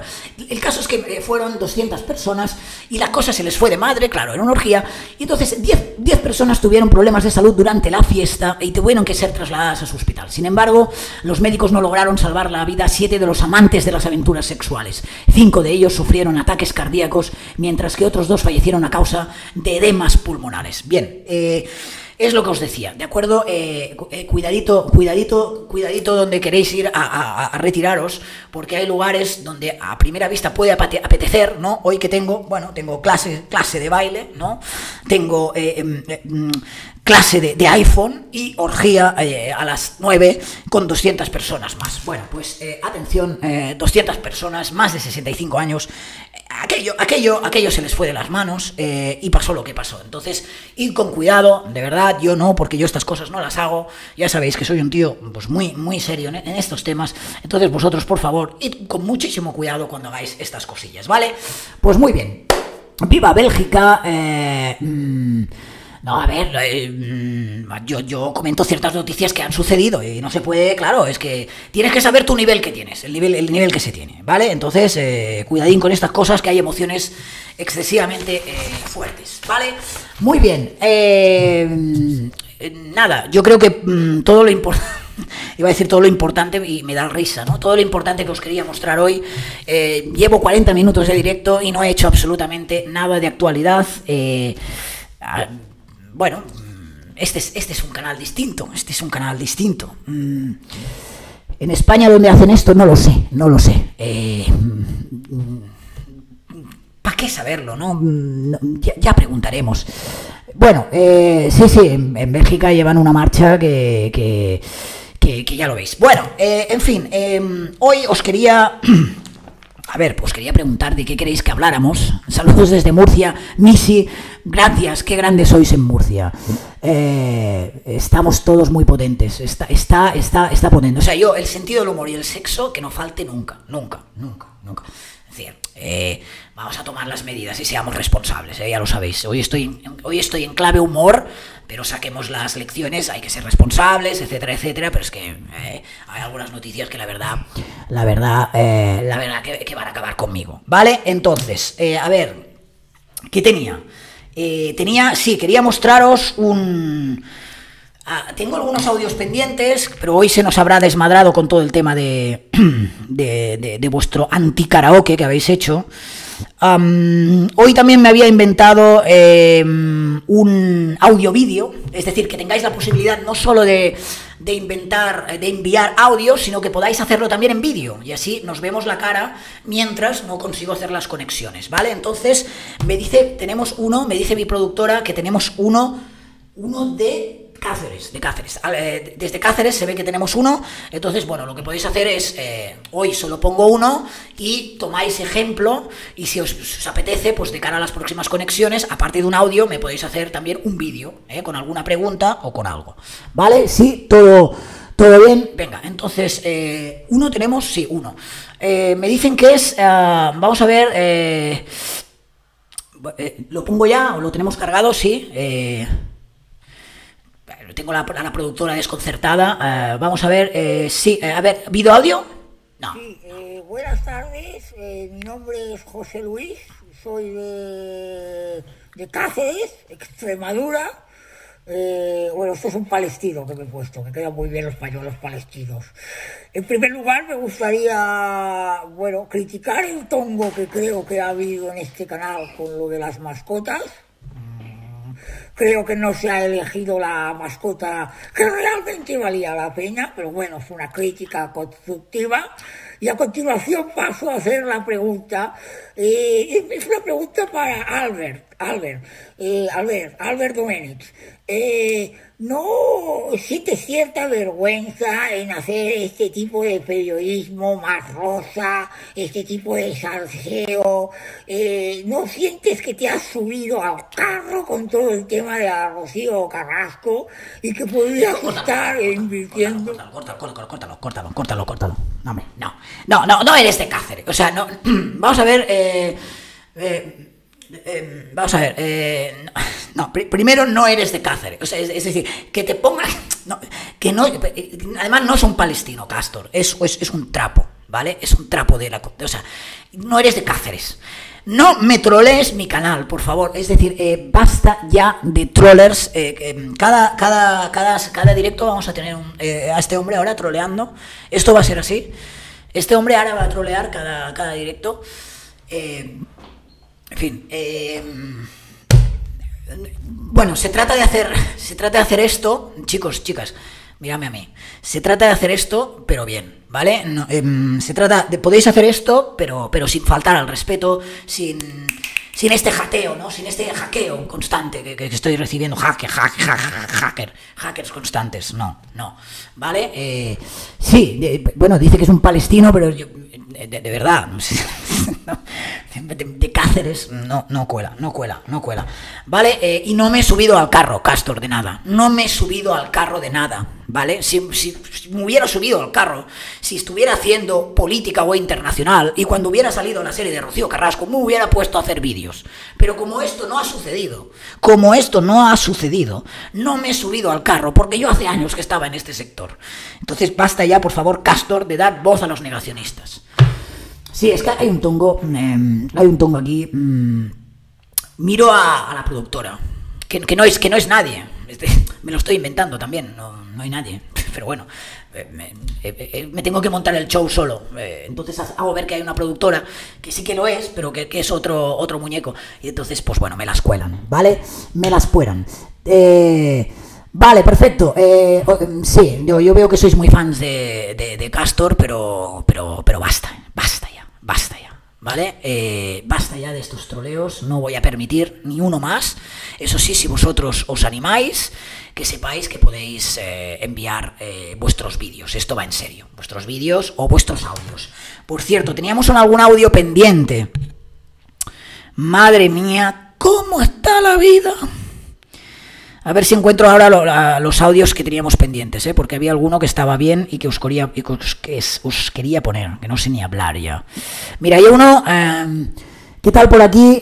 el caso es que eh, fueron 200 personas y la cosa se les fue de madre, claro, era una orgía, y entonces 10, 10 personas tuvieron problemas de salud durante la fiesta y tuvieron que ser trasladadas a su hospital. Sin embargo, los médicos no lograron salvar la vida a siete de los amantes de las aventuras sexuales. Cinco de ellos sufrieron ataques cardíacos, mientras que otros dos fallecieron a causa de edemas pulmonares. Bien, eh, es lo que os decía, ¿de acuerdo? Eh, eh, cuidadito, cuidadito, cuidadito donde queréis ir a, retiraros, porque hay lugares donde a primera vista puede apetecer, ¿no? Hoy que tengo, bueno, tengo clase, clase de baile, ¿no? Tengo eh, em, mm, clase de, iPhone y orgía eh, a las 9 con 200 personas más. Bueno, pues eh, atención, eh, 200 personas, más de 65 años, eh, aquello, aquello, aquello se les fue de las manos eh, y pasó lo que pasó. Entonces, id con cuidado, de verdad, yo no, porque yo estas cosas no las hago. Ya sabéis que soy un tío pues muy, muy serio en, en estos temas. Entonces, vosotros, por favor, id con muchísimo cuidado cuando hagáis estas cosillas, ¿vale? Pues muy bien. Viva Bélgica. eh, mm, no, a ver, eh, mm, yo, yo comento ciertas noticias que han sucedido y no se puede, claro, es que tienes que saber tu nivel que tienes, el nivel, el nivel que se tiene, ¿vale? Entonces, eh, cuidadín con estas cosas que hay emociones excesivamente eh, fuertes, ¿vale? Muy bien, eh, mm, nada, yo creo que mm, todo lo importante... Iba a decir todo lo importante y me da risa, ¿no? Todo lo importante que os quería mostrar hoy. llevo 40 minutos de directo y no he hecho absolutamente nada de actualidad. eh, bueno, mm, este es, este es un canal distinto, este es un canal distinto. Mm, En España donde hacen esto no lo sé, no lo sé. Eh, ¿Para qué saberlo, no? Mm, Ya, preguntaremos. Bueno, eh, sí, sí, en, Bélgica llevan una marcha que, que, que- que ya lo veis. Bueno, eh, en fin, eh, hoy os quería... A ver, pues quería preguntar de qué queréis que habláramos. Saludos desde Murcia. Misi, gracias, qué grandes sois en Murcia. Eh, estamos todos muy potentes. Está, está, está, está potente. O sea, yo, el sentido del humor y el sexo, que no falte nunca, nunca, nunca, nunca. Es decir, eh, vamos a tomar las medidas y seamos responsables, eh, ya lo sabéis. Hoy estoy, hoy estoy en clave humor, pero saquemos las lecciones, hay que ser responsables, etcétera, etcétera. Pero es que hay algunas noticias que la verdad, la verdad, la verdad que, van a acabar conmigo. ¿Vale? Entonces, a ver, ¿qué tenía? Eh, tenía, sí, quería mostraros un... Ah, tengo algunos audios pendientes, pero hoy se nos habrá desmadrado con todo el tema de, de, de- vuestro anti-karaoke que habéis hecho. Hoy también me había inventado eh, un audio-vídeo, es decir, que tengáis la posibilidad no solo de, de inventar, de enviar audios, sino que podáis hacerlo también en vídeo. Y así nos vemos la cara mientras no consigo hacer las conexiones, ¿vale? Entonces, me dice, tenemos uno, me dice mi productora que tenemos uno, uno de Cáceres, de Cáceres. Al- eh, Desde Cáceres se ve que tenemos uno, entonces, bueno, lo que podéis hacer es, eh, hoy solo pongo uno y tomáis ejemplo y si os, apetece, pues de cara a las próximas conexiones, aparte de un audio, me podéis hacer también un vídeo, ¿eh? con alguna pregunta o con algo. ¿Vale? Sí, todo, todo bien. Venga, entonces, uno tenemos, sí, uno. Me dicen que es, ah, vamos a ver, ¿lo pongo ya o lo tenemos cargado? Sí. Tengo la- la productora desconcertada. eh, vamos a ver, eh, sí, eh, a ver, ¿video audio? No. Eh, buenas tardes, mi nombre es José Luis, soy de, Cáceres, Extremadura. Bueno, esto es un palestino que me he puesto, que quedan muy bien los pañuelos palestinos. En primer lugar, me gustaría, bueno, criticar el tongo que creo que ha habido en este canal con lo de las mascotas. Creo que no se ha elegido la mascota que realmente valía la pena, pero bueno, fue una crítica constructiva. Y a continuación paso a hacer la pregunta. eh, es una pregunta para Albert. Albert, eh, Albert, Albert Domenech. ¿No sientes cierta vergüenza en hacer este tipo de periodismo más rosa, este tipo de salseo? Eh, ¿No sientes que te has subido al carro con todo el tema de la Rocío Carrasco y que podrías estar invirtiendo? Córtalo, córtalo, córtalo, córtalo, córtalo, córtalo, córtalo. No, no. No, no, no eres de Cáceres. O sea, no. Vamos a ver. Eh, eh, eh, vamos a ver. eh, no, no, pri- primero no eres de Cáceres. Es, decir, que te pongas. no, que no. Además, no es un palestino, Castor. Es, es, es un trapo, ¿vale? Es un trapo de la. O sea, no eres de Cáceres. No me trolees mi canal, por favor. Es decir, eh, basta ya de trollers. eh, que, cada, cada, cada, cada directo vamos a tener un- a este hombre ahora troleando. Esto va a ser así. Este hombre ahora va a trolear cada, cada directo. En fin. eh, Bueno, se trata de hacer, se trata de hacer esto, chicos, chicas, mírame a mí. Se trata de hacer esto, pero bien, ¿vale? No, em, se trata de podéis hacer esto, pero, pero sin faltar al respeto, sin, sin este jateo, ¿no? Sin este hackeo constante que, estoy recibiendo, hacker, hacker, hacker, hacker, hackers constantes. No, no, ¿vale? Eh, sí, bueno, dice que es un palestino, pero yo, de, verdad, de, Cáceres, no, no cuela, no cuela, no cuela. ¿Vale? Eh, y no me he subido al carro, Castor, de nada. No me he subido al carro de nada, ¿vale? Si me hubiera subido al carro, si estuviera haciendo política o internacional, y cuando hubiera salido la serie de Rocío Carrasco, me hubiera puesto a hacer vídeos. Pero como esto no ha sucedido, como esto no ha sucedido, no me he subido al carro, porque yo hace años que estaba en este sector. Entonces basta ya, por favor, Castor, de dar voz a los negacionistas. Sí, es que hay un tongo, eh, hay un tongo aquí. mm, miro a, la productora, que, no es, que no es nadie. Me lo estoy inventando también, no, hay nadie. Pero bueno, eh, me, eh, eh, me tengo que montar el show solo. entonces ha- hago ver que hay una productora que sí que lo es, pero que, es otro, otro muñeco. Y entonces, pues bueno, me las cuelan, ¿vale? Me las cuelan. Vale, perfecto. Em, sí, yo, veo que sois muy fans de, de- de Castor, pero, pero, pero basta, basta ya, basta ya, ¿vale? Eh, basta ya de estos troleos, no voy a permitir ni uno más. Eso sí, si vosotros os animáis, que sepáis que podéis eh, enviar eh, vuestros vídeos. Esto va en serio, vuestros vídeos o vuestros audios. Por cierto, teníamos algún audio pendiente. Madre mía, ¿cómo está la vida? A ver si encuentro ahora los audios que teníamos pendientes, ¿eh? porque había alguno que estaba bien y que os quería, y que os, quería poner, que no sé ni hablar ya. Mira, hay uno... eh, ¿Qué tal por aquí?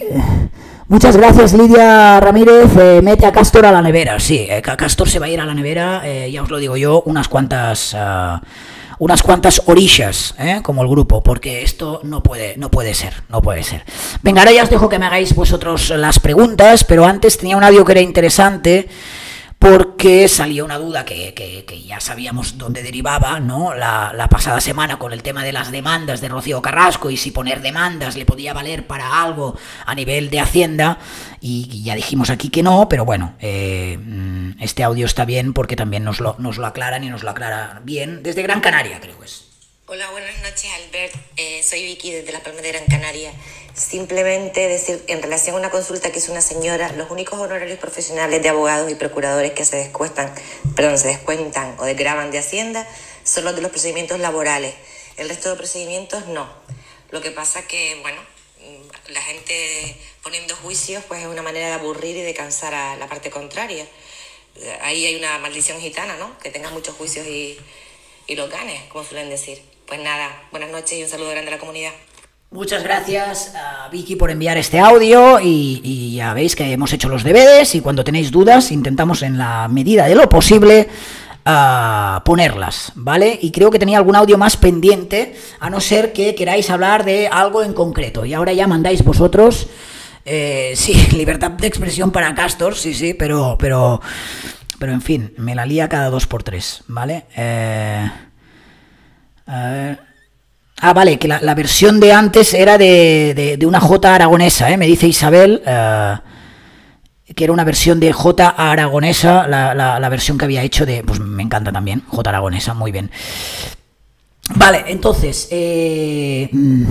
Muchas gracias, Lidia Ramírez. Eh, mete a Castor a la nevera. Sí, eh, Ca- Castor se va a ir a la nevera, eh, ya os lo digo yo, unas cuantas... ah, unas cuantas orillas, ¿eh? como el grupo, porque esto no puede, no puede ser, no puede ser. Venga, ahora ya os dejo que me hagáis vosotros las preguntas, pero antes tenía un audio que era interesante porque salía una duda que, que- ya sabíamos dónde derivaba, ¿no? La, la pasada semana con el tema de las demandas de Rocío Carrasco y si poner demandas le podía valer para algo a nivel de Hacienda y, y ya dijimos aquí que no, pero bueno, eh, mm, este audio está bien porque también nos lo, nos lo aclaran y nos lo aclara bien desde Gran Canaria, creo que es. Hola, buenas noches Albert. Eh, soy Vicky desde La Palma de Gran Canaria. Simplemente decir, en relación a una consulta que hizo una señora, los únicos honorarios profesionales de abogados y procuradores que se descuentan, perdón, se descuentan o desgraban de Hacienda son los de los procedimientos laborales. El resto de procedimientos no. Lo que pasa que, bueno, mm, la gente poniendo juicios pues es una manera de aburrir y de cansar a la parte contraria. Eh, Ahí hay una maldición gitana, ¿no? Que tengas muchos juicios y, y los ganes, como suelen decir. Pues nada, buenas noches y un saludo grande a la comunidad. Muchas gracias a Vicky por enviar este audio y, ya veis que hemos hecho los deberes y cuando tenéis dudas intentamos en la medida de lo posible ah, ponerlas, ¿vale? Y creo que tenía algún audio más pendiente, a no ser que queráis hablar de algo en concreto. Y ahora ya mandáis vosotros, eh, sí, libertad de expresión para Castor, sí, sí, pero, pero, pero en fin, me la lía cada dos por tres, ¿vale? Eh, Ah, vale, que la, versión de antes era de, de- una J aragonesa, ¿eh? me dice Isabel, eh, que era una versión de J aragonesa, la, la- la versión que había hecho de, pues me encanta también, J aragonesa, muy bien. Vale, entonces, eh, mm,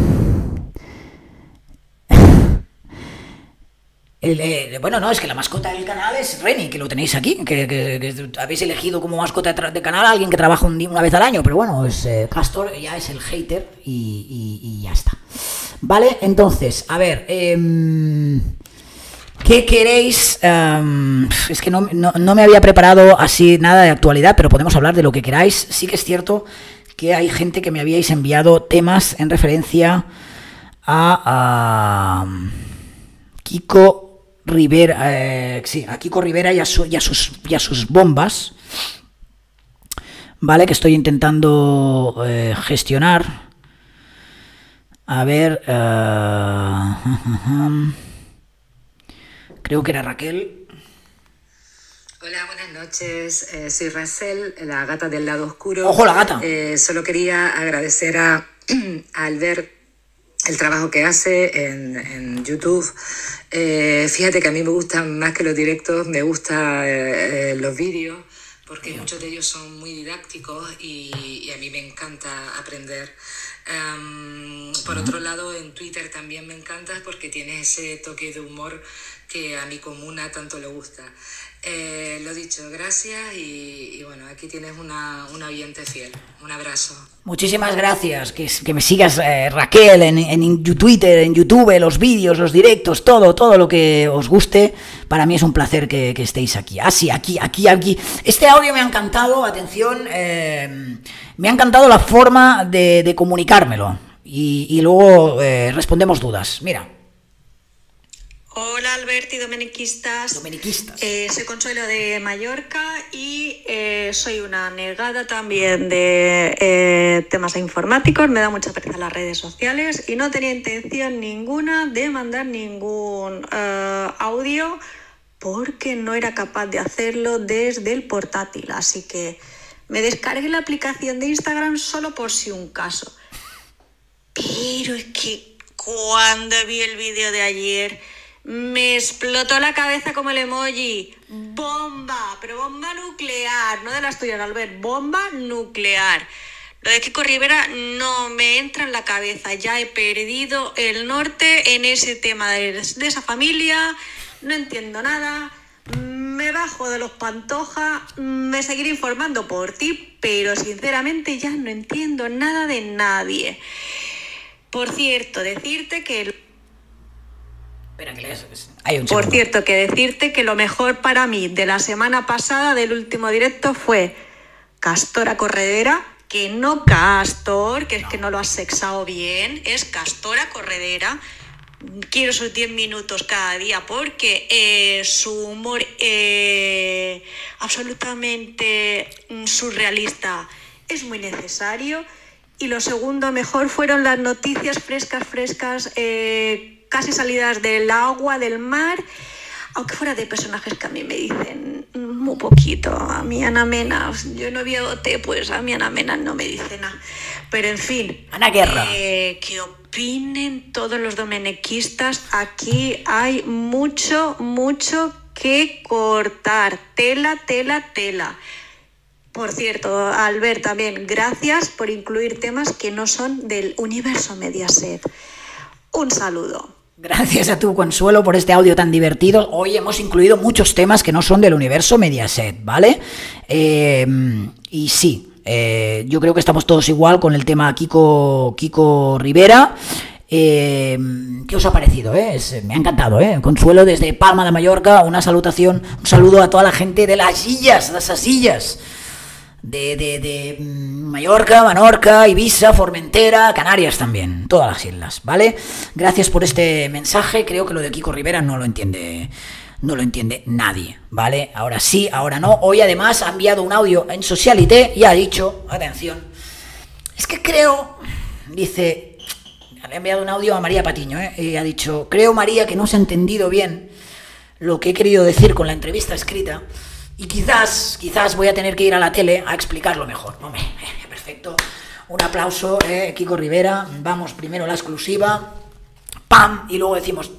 bueno, no, es que la mascota del canal es Reni, que lo tenéis aquí, que, habéis elegido como mascota de, canal a alguien que trabaja una vez al año, pero bueno, es eh, Castor, ya es el hater y, ya está. Vale, entonces, a ver, em, ¿qué queréis? Em, es que no, no- me había preparado así nada de actualidad, pero podemos hablar de lo que queráis. Sí que es cierto que hay gente que me habíais enviado temas en referencia a Kiko Rivera, eh, sí, a Kiko Rivera y a, su- y a sus, y a sus bombas, ¿vale? Que estoy intentando eh, gestionar. A ver, eh, creo que era Raquel. Hola, buenas noches. Eh, soy Racel, la gata del lado oscuro. Ojo, la gata. Solo quería agradecer a, a Albert el trabajo que hace en, en YouTube. Eh, fíjate que a mí me gustan más que los directos, me gustan eh, eh, los vídeos, porque muchos de ellos son muy didácticos y, y a mí me encanta aprender. Em, por otro lado, en Twitter también me encanta porque tiene ese toque de humor que a mi comuna tanto le gusta. Eh, lo dicho, gracias y, y bueno, aquí tienes una, una oyente fiel. Un abrazo. Muchísimas gracias, que, que me sigas eh, Raquel en, en Twitter, en YouTube, los vídeos, los directos, todo, todo lo que os guste. Para mí es un placer que, que estéis aquí. Ah, sí, aquí, aquí, aquí. Este audio me ha encantado, atención, eh, me ha encantado la forma de, de comunicármelo. Y, y luego eh, respondemos dudas. Mira. Hola Alberti, dominiquistas. Dominiquistas. Eh, soy Consuelo de Mallorca y eh, soy una negada también de eh, temas informáticos. Me da mucha pereza las redes sociales y no tenía intención ninguna de mandar ningún audio porque no era capaz de hacerlo desde el portátil. Así que me descargué la aplicación de Instagram solo por si un caso. Pero es que cuando vi el vídeo de ayer me explotó la cabeza como el emoji. Bomba, pero bomba nuclear, no de las tuyas, Albert, bomba nuclear. Lo de Kiko Rivera no me entra en la cabeza. Ya he perdido el norte en ese tema de, de esa familia. No entiendo nada. Me bajo de los Pantoja. Me seguiré informando por ti, pero sinceramente ya no entiendo nada de nadie. Por cierto, decirte que el Espera, que le- hay un por cierto, que decirte que lo mejor para mí de la semana pasada del último directo fue Castora Corredera, que no Castor, que es que no lo has sexado bien, es Castora Corredera. Quiero sus 10 minutos cada día porque eh, su humor eh, absolutamente mm, surrealista es muy necesario. Y lo segundo mejor fueron las noticias frescas, frescas, eh, casi salidas del agua, del mar, aunque fuera de personajes que a mí me dicen muy poquito. A mí Ana Mena, yo no había OT, pues a mí Ana Mena no me dice nada. Pero en fin, Ana Guerra. eh, que opinen todos los domenequistas. Aquí hay mucho, mucho que cortar. Tela, tela, tela. Por cierto, Albert, también gracias por incluir temas que no son del universo Mediaset. Un saludo. Gracias a tu Consuelo por este audio tan divertido. Hoy hemos incluido muchos temas que no son del universo Mediaset, ¿vale? Eh, y sí, eh, yo creo que estamos todos igual con el tema Kiko, Kiko Rivera. Eh, ¿Qué os ha parecido? eh? Es- me ha encantado, ¿eh? Consuelo desde Palma de Mallorca, una salutación, un saludo a toda la gente de las sillas, de esas sillas de, de, de mm, Mallorca, Menorca, Ibiza, Formentera, Canarias también, todas las islas, ¿vale? Gracias por este mensaje, creo que lo de Kiko Rivera no lo entiende, no lo entiende nadie, ¿vale? Ahora sí, ahora no. Hoy además ha enviado un audio en Socialité y ha dicho, atención, es que creo, dice, le ha enviado un audio a María Patiño, ¿eh? Y ha dicho, creo María que no se ha entendido bien lo que he querido decir con la entrevista escrita y quizás, quizás voy a tener que ir a la tele a explicarlo mejor. Hombre, eh, perfecto. Un aplauso, eh, Kiko Rivera. Vamos primero la exclusiva. ¡Pam! Y luego decimos...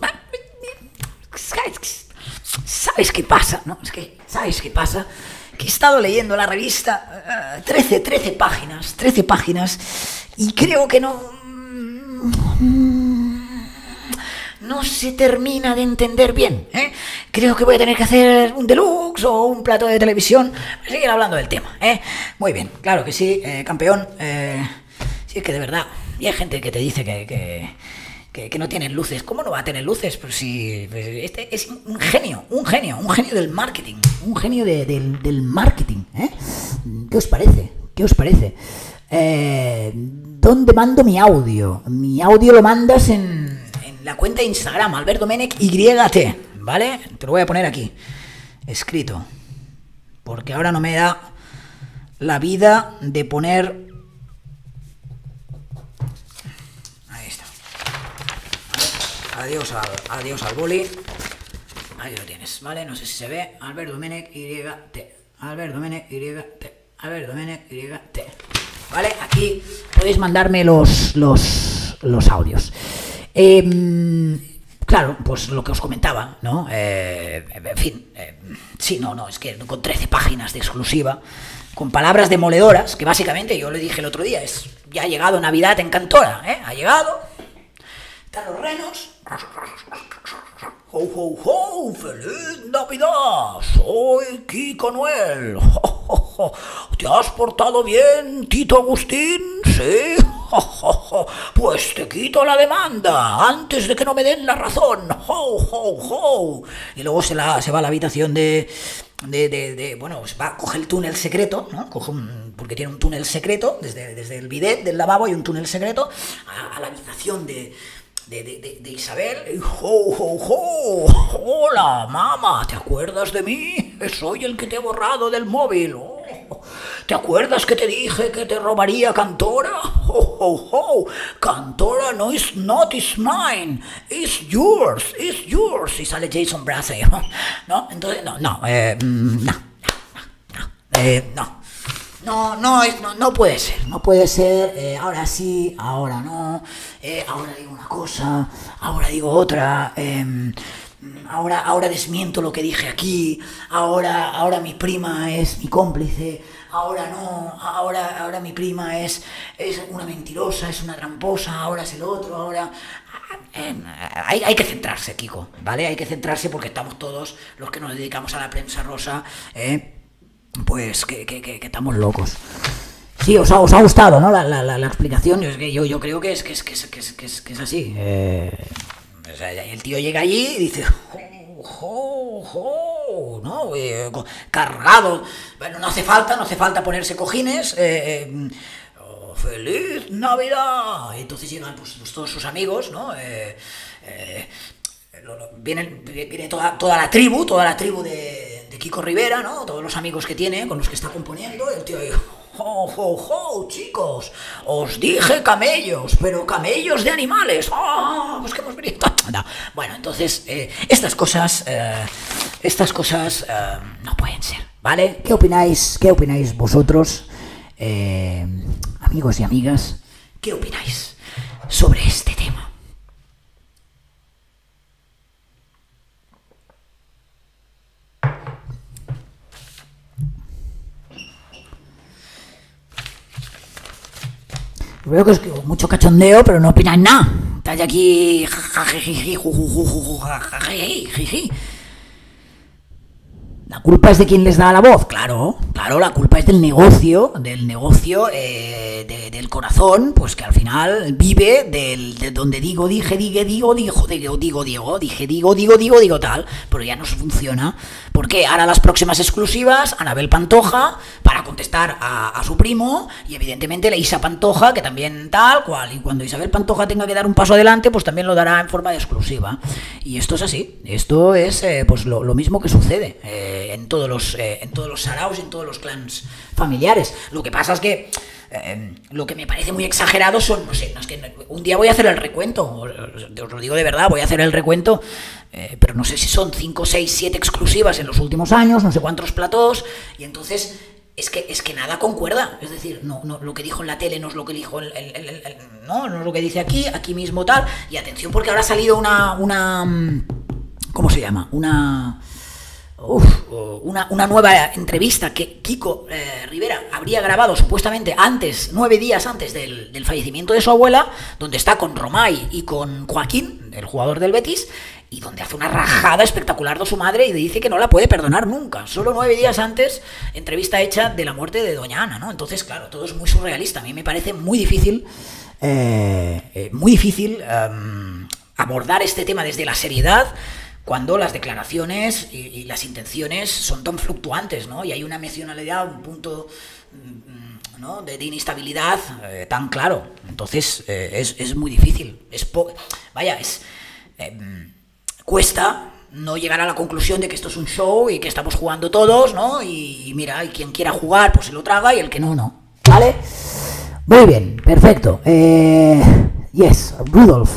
"Ah, ¿Sabes, ¿Sabes qué pasa? ¿No? Es que, ¿sabes qué pasa? Que he estado leyendo la revista, eh, 13, 13 páginas, 13 páginas, y creo que no... no se termina de entender bien. ¿eh? Creo que voy a tener que hacer un deluxe o un plato de televisión seguir hablando del tema. ¿eh? Muy bien, claro que sí, eh, campeón. Eh, sí, es que de verdad, y hay gente que te dice que, que- no tienen luces. ¿Cómo no va a tener luces? Pues si pues este es un genio, un genio, un genio del marketing, un genio de- del, del marketing. ¿eh? ¿Qué os parece? ¿Qué os parece? Eh, ¿Dónde mando mi audio? Mi audio lo mandas en, en la cuenta de Instagram, Albert Domenech YT, ¿vale? Te lo voy a poner aquí, escrito. Porque ahora no me da la vida de poner... Ahí está. Vale. Adiós al, adiós al boli. Ahí lo tienes, ¿vale? No sé si se ve. Albert Domenech YT. Albert Domenech YT. Albert Domenech YT. ¿Vale? Aquí podéis mandarme los, los, los, audios. Em, claro, pues lo que os comentaba, ¿no? Eh, en fin, eh, sí, no, no, es que con 13 páginas de exclusiva, con palabras demoledoras, que básicamente yo le dije el otro día, es ya ha llegado Navidad en Cantora, ¿eh? Ha llegado, los renos. ¡Ho, ho, ho! ¡Feliz Navidad! Soy Kiko Noel. ¿Te has portado bien, Tito Agustín? ¿Sí? Pues te quito la demanda antes de que no me den la razón. ¡Ho, ho, ho! Y luego se, la, se va a la habitación de, de, bueno, pues va, coge el túnel secreto, ¿no? Porque tiene un túnel secreto, desde, desde el bidet del lavabo hay un túnel secreto, a la habitación de, de, de, de- Isabel. y, ¡Jo, jo, jo! ¡Hola, mamá! ¿Te acuerdas de mí? Soy el que te he borrado del móvil. Oh, ¿Te acuerdas que te dije que te robaría Cantora? ¡Jo, jo, jo! Cantora no is not is mine, is yours, is yours. Y sale Jason Brace, ¿no? Entonces, no, no, eh, mm, no, no, no, eh, no. No, no, no, no puede ser, no puede ser, eh, ahora sí, ahora no, eh, ahora digo una cosa, ahora digo otra, em, ahora, ahora desmiento lo que dije aquí, ahora, ahora mi prima es mi cómplice, ahora no, ahora, ahora mi prima es, es una mentirosa, es una tramposa, ahora es el otro, ahora... Hay, hay que centrarse, Kiko, ¿vale? Hay que centrarse porque estamos todos los que nos dedicamos a la prensa rosa, ¿eh? Pues que, que- estamos locos. Sí, os ha, os ha gustado, ¿no? La, la- la- explicación. Es que yo, yo creo que es, que es, que es, que es, que es- que es así. Eh, o sea, el tío llega allí y dice... "Jo, jo, jo", ¿no? Eh, cargado. Bueno, no hace falta, no hace falta ponerse cojines. eh, oh, ¡Feliz Navidad! Y entonces llegan pues, pues, todos sus amigos, ¿no? Lo- viene toda, toda la tribu, toda la tribu de, de Kiko Rivera, ¿no? Todos los amigos que tiene, con los que está componiendo, el tío ahí, ¡Jo, jo, jo, chicos! Os dije camellos, pero camellos de animales. ¡Ah! Pues que hemos venido. No. Bueno, entonces, eh, estas cosas, eh, estas cosas eh, no pueden ser, ¿vale? ¿Qué opináis? ¿Qué opináis vosotros, amigos y amigas? ¿Qué opináis sobre este tema? Veo que es que mucho cachondeo, pero no opináis nada. Estáis aquí. La culpa es de quien les da la voz, claro, claro, la culpa es del negocio, del negocio eh, de- del corazón, pues que al final vive del, de donde digo, dije, dije, digo, digo, digo, digo, digo, dije, digo, digo, digo, digo, tal, pero ya no se funciona. Porque ahora las próximas exclusivas, Anabel Pantoja, para contestar a, a su primo, y evidentemente la Isa Pantoja, que también tal cual, y cuando Isabel Pantoja tenga que dar un paso adelante, pues también lo dará en forma de exclusiva. Y esto es así, esto es eh, pues lo, lo mismo que sucede eh, en todos los eh, en todos los saraos, en todos los clans familiares. Lo que pasa es que eh, lo que me parece muy exagerado son, no sé, no es que un día voy a hacer el recuento, os, lo digo de verdad, voy a hacer el recuento, eh, pero no sé si son 5, 6, 7 exclusivas en los últimos años, no sé cuántos platós, y entonces es que, es que nada concuerda. Es decir, no, no, lo que dijo en la tele no es lo que dijo el- no, no es lo que dice aquí, aquí mismo tal. Y atención, porque ahora ha salido una. una mm, ¿Cómo se llama? Una. Una, una nueva entrevista que Kiko eh, Rivera habría grabado supuestamente antes, nueve días antes del, del fallecimiento de su abuela, donde está con Romay y con Joaquín, el jugador del Betis, y donde hace una rajada espectacular de su madre y le dice que no la puede perdonar nunca. Solo nueve días antes, entrevista hecha de la muerte de Doña Ana, ¿no? Entonces, claro, todo es muy surrealista. A mí me parece muy difícil, eh, eh, muy difícil em, abordar este tema desde la seriedad cuando las declaraciones y, y las intenciones son tan fluctuantes, ¿no? Y hay una emocionalidad, un punto mm, ¿no? de, de inestabilidad eh, tan claro. Entonces eh, es, es muy difícil. Es Vaya, es em, cuesta no llegar a la conclusión de que esto es un show y que estamos jugando todos, ¿no? Y, mira, y quien quiera jugar, pues se lo traga y el que no, no. ¿Vale? Muy bien, perfecto. Eh, yes, Rudolf.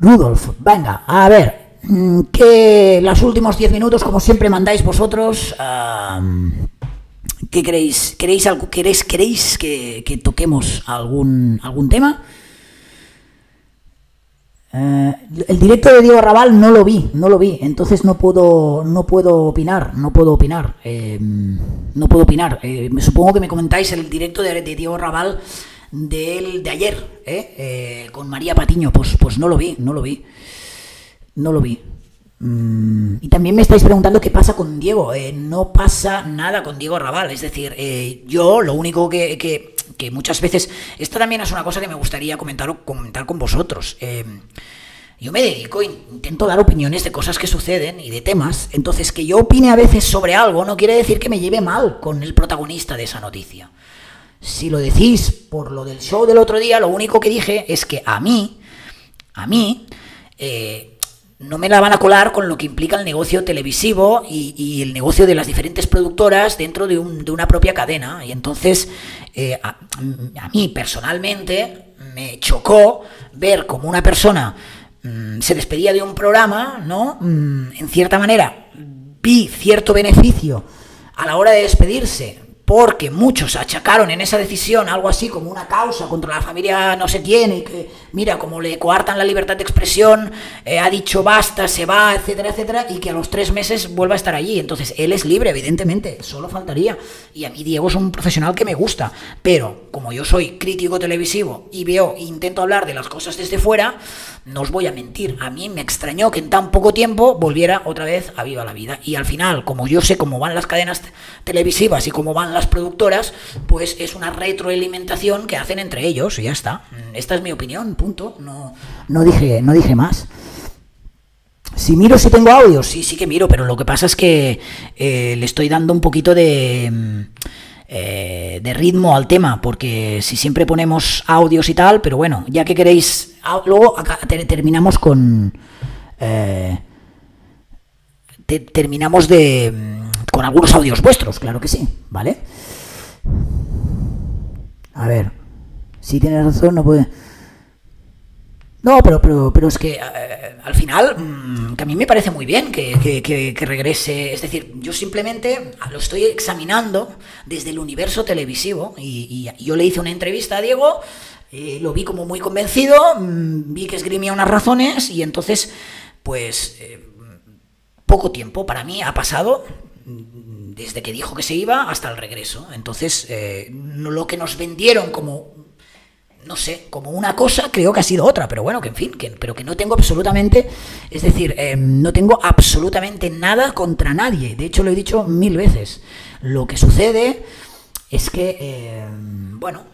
Rudolf, venga, a ver, mm, que los últimos 10 minutos, como siempre mandáis vosotros, ¿qué queréis? ¿Queréis, queréis, queréis que, que toquemos algún, algún tema? Eh, el directo de Diego Raval no lo vi, no lo vi, entonces no puedo, no puedo opinar, no puedo opinar, eh, no puedo opinar. Eh, me supongo que me comentáis el directo de, de Diego Raval del de ayer, ¿eh? Eh, con María Patiño, pues, pues no lo vi, no lo vi, no lo vi. Mm, y también me estáis preguntando qué pasa con Diego. Eh, no pasa nada con Diego Raval. Es decir, eh, yo lo único que, que- que muchas veces. Esta también es una cosa que me gustaría comentar, comentar con vosotros. Yo me dedico, in- intento dar opiniones de cosas que suceden y de temas. Entonces, que yo opine a veces sobre algo no quiere decir que me lleve mal con el protagonista de esa noticia. Si lo decís por lo del show del otro día, lo único que dije es que a mí, a mí, eh, no me la van a colar con lo que implica el negocio televisivo y, el negocio de las diferentes productoras dentro de, un- de una propia cadena. Y entonces, eh, a, a mí personalmente me chocó ver como una persona mm, se despedía de un programa, ¿no? Mm, en cierta manera, vi cierto beneficio a la hora de despedirse, porque muchos achacaron en esa decisión algo así como una causa contra la familia no sé quién, y que, mira, como le coartan la libertad de expresión, eh, ha dicho basta, se va, etcétera, etcétera, y que a los tres meses vuelva a estar allí. Entonces, él es libre, evidentemente, solo faltaría. Y a mí Diego es un profesional que me gusta, pero como yo soy crítico televisivo y veo, e intento hablar de las cosas desde fuera, no os voy a mentir, a mí me extrañó que en tan poco tiempo volviera otra vez a Viva la Vida. Y al final, como yo sé cómo van las cadenas te- televisivas y cómo van las productoras, pues es una retroalimentación que hacen entre ellos y ya está. Mm, Esta es mi opinión, punto. No, no, dije, no dije más. Si miro si tengo audios, sí, sí que miro, pero lo que pasa es que eh, le estoy dando un poquito de, mm, eh, de ritmo al tema, porque si siempre ponemos audios y tal, pero bueno, ya que queréis, au- luego acá ter- terminamos con... eh, te- terminamos de mm, con algunos audios vuestros, claro que sí, ¿vale? A ver, si tienes razón, no puede... No, pero, pero, pero es que eh, al final, mm, que a mí me parece muy bien que, que- regrese. Es decir, yo simplemente lo estoy examinando desde el universo televisivo. Y, yo le hice una entrevista a Diego, eh, lo vi como muy convencido, mm, vi que esgrimía unas razones y entonces, pues, eh, poco tiempo para mí ha pasado desde que dijo que se iba hasta el regreso. Entonces, eh, lo que nos vendieron como no sé, como una cosa, creo que ha sido otra, pero bueno, que en fin, que, pero que no tengo absolutamente, es decir, eh, no tengo absolutamente nada contra nadie. De hecho, lo he dicho mil veces. Lo que sucede es que, eh, bueno,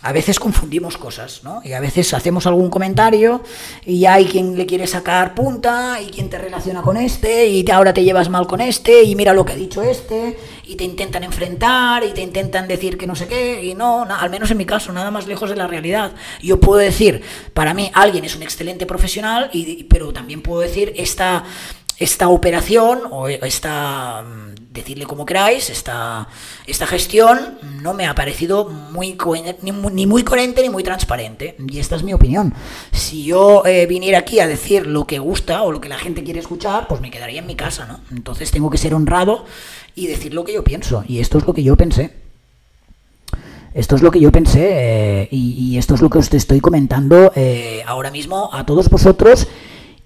a veces confundimos cosas, ¿no? Y a veces hacemos algún comentario y hay quien le quiere sacar punta y quien te relaciona con este y te- ahora te llevas mal con este y mira lo que ha dicho este y te intentan enfrentar y te intentan decir que no sé qué y no, na- al menos en mi caso, nada más lejos de la realidad. Yo puedo decir, para mí alguien es un excelente profesional, y, pero también puedo decir esta esta operación o esta, mm, decidle como queráis, esta, esta gestión no me ha parecido muy ni, mu- ni muy coherente ni muy transparente. Y esta es mi opinión. Si yo eh, viniera aquí a decir lo que gusta o lo que la gente quiere escuchar, pues me quedaría en mi casa, ¿no? Entonces tengo que ser honrado y decir lo que yo pienso. Y esto es lo que yo pensé. Esto es lo que yo pensé eh, y, y esto es lo que os estoy comentando eh, ahora mismo a todos vosotros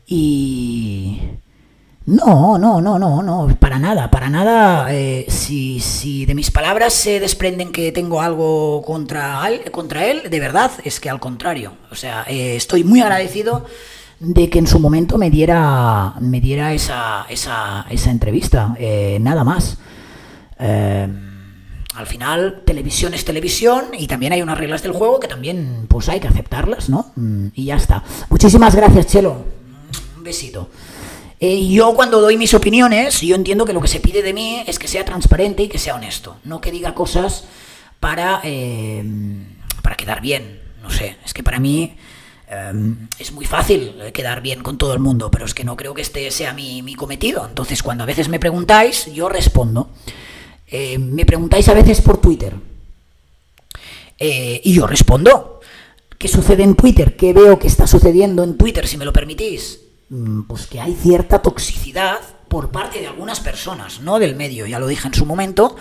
y... No, no, no, no, no, para nada, para nada. eh, si, si de mis palabras se desprenden que tengo algo contra él, contra él, de verdad, es que al contrario. O sea, eh, estoy muy agradecido de que en su momento me diera, me diera esa, esa, esa entrevista, eh, nada más. Eh, al final, televisión es televisión y también hay unas reglas del juego que también pues hay que aceptarlas, ¿no? Mm, Y ya está. Muchísimas gracias, Chelo. Un besito. Eh, yo cuando doy mis opiniones, yo entiendo que lo que se pide de mí es que sea transparente y que sea honesto, no que diga cosas para, eh, para quedar bien. No sé, es que para mí eh, es muy fácil quedar bien con todo el mundo, pero es que no creo que este sea mi, mi cometido. Entonces, cuando a veces me preguntáis, yo respondo. Eh, me preguntáis a veces por Twitter. Eh, y yo respondo. ¿Qué sucede en Twitter? ¿Qué veo que está sucediendo en Twitter, si me lo permitís? Mm, Pues que hay cierta toxicidad por parte de algunas personas, no del medio, ya lo dije en su momento.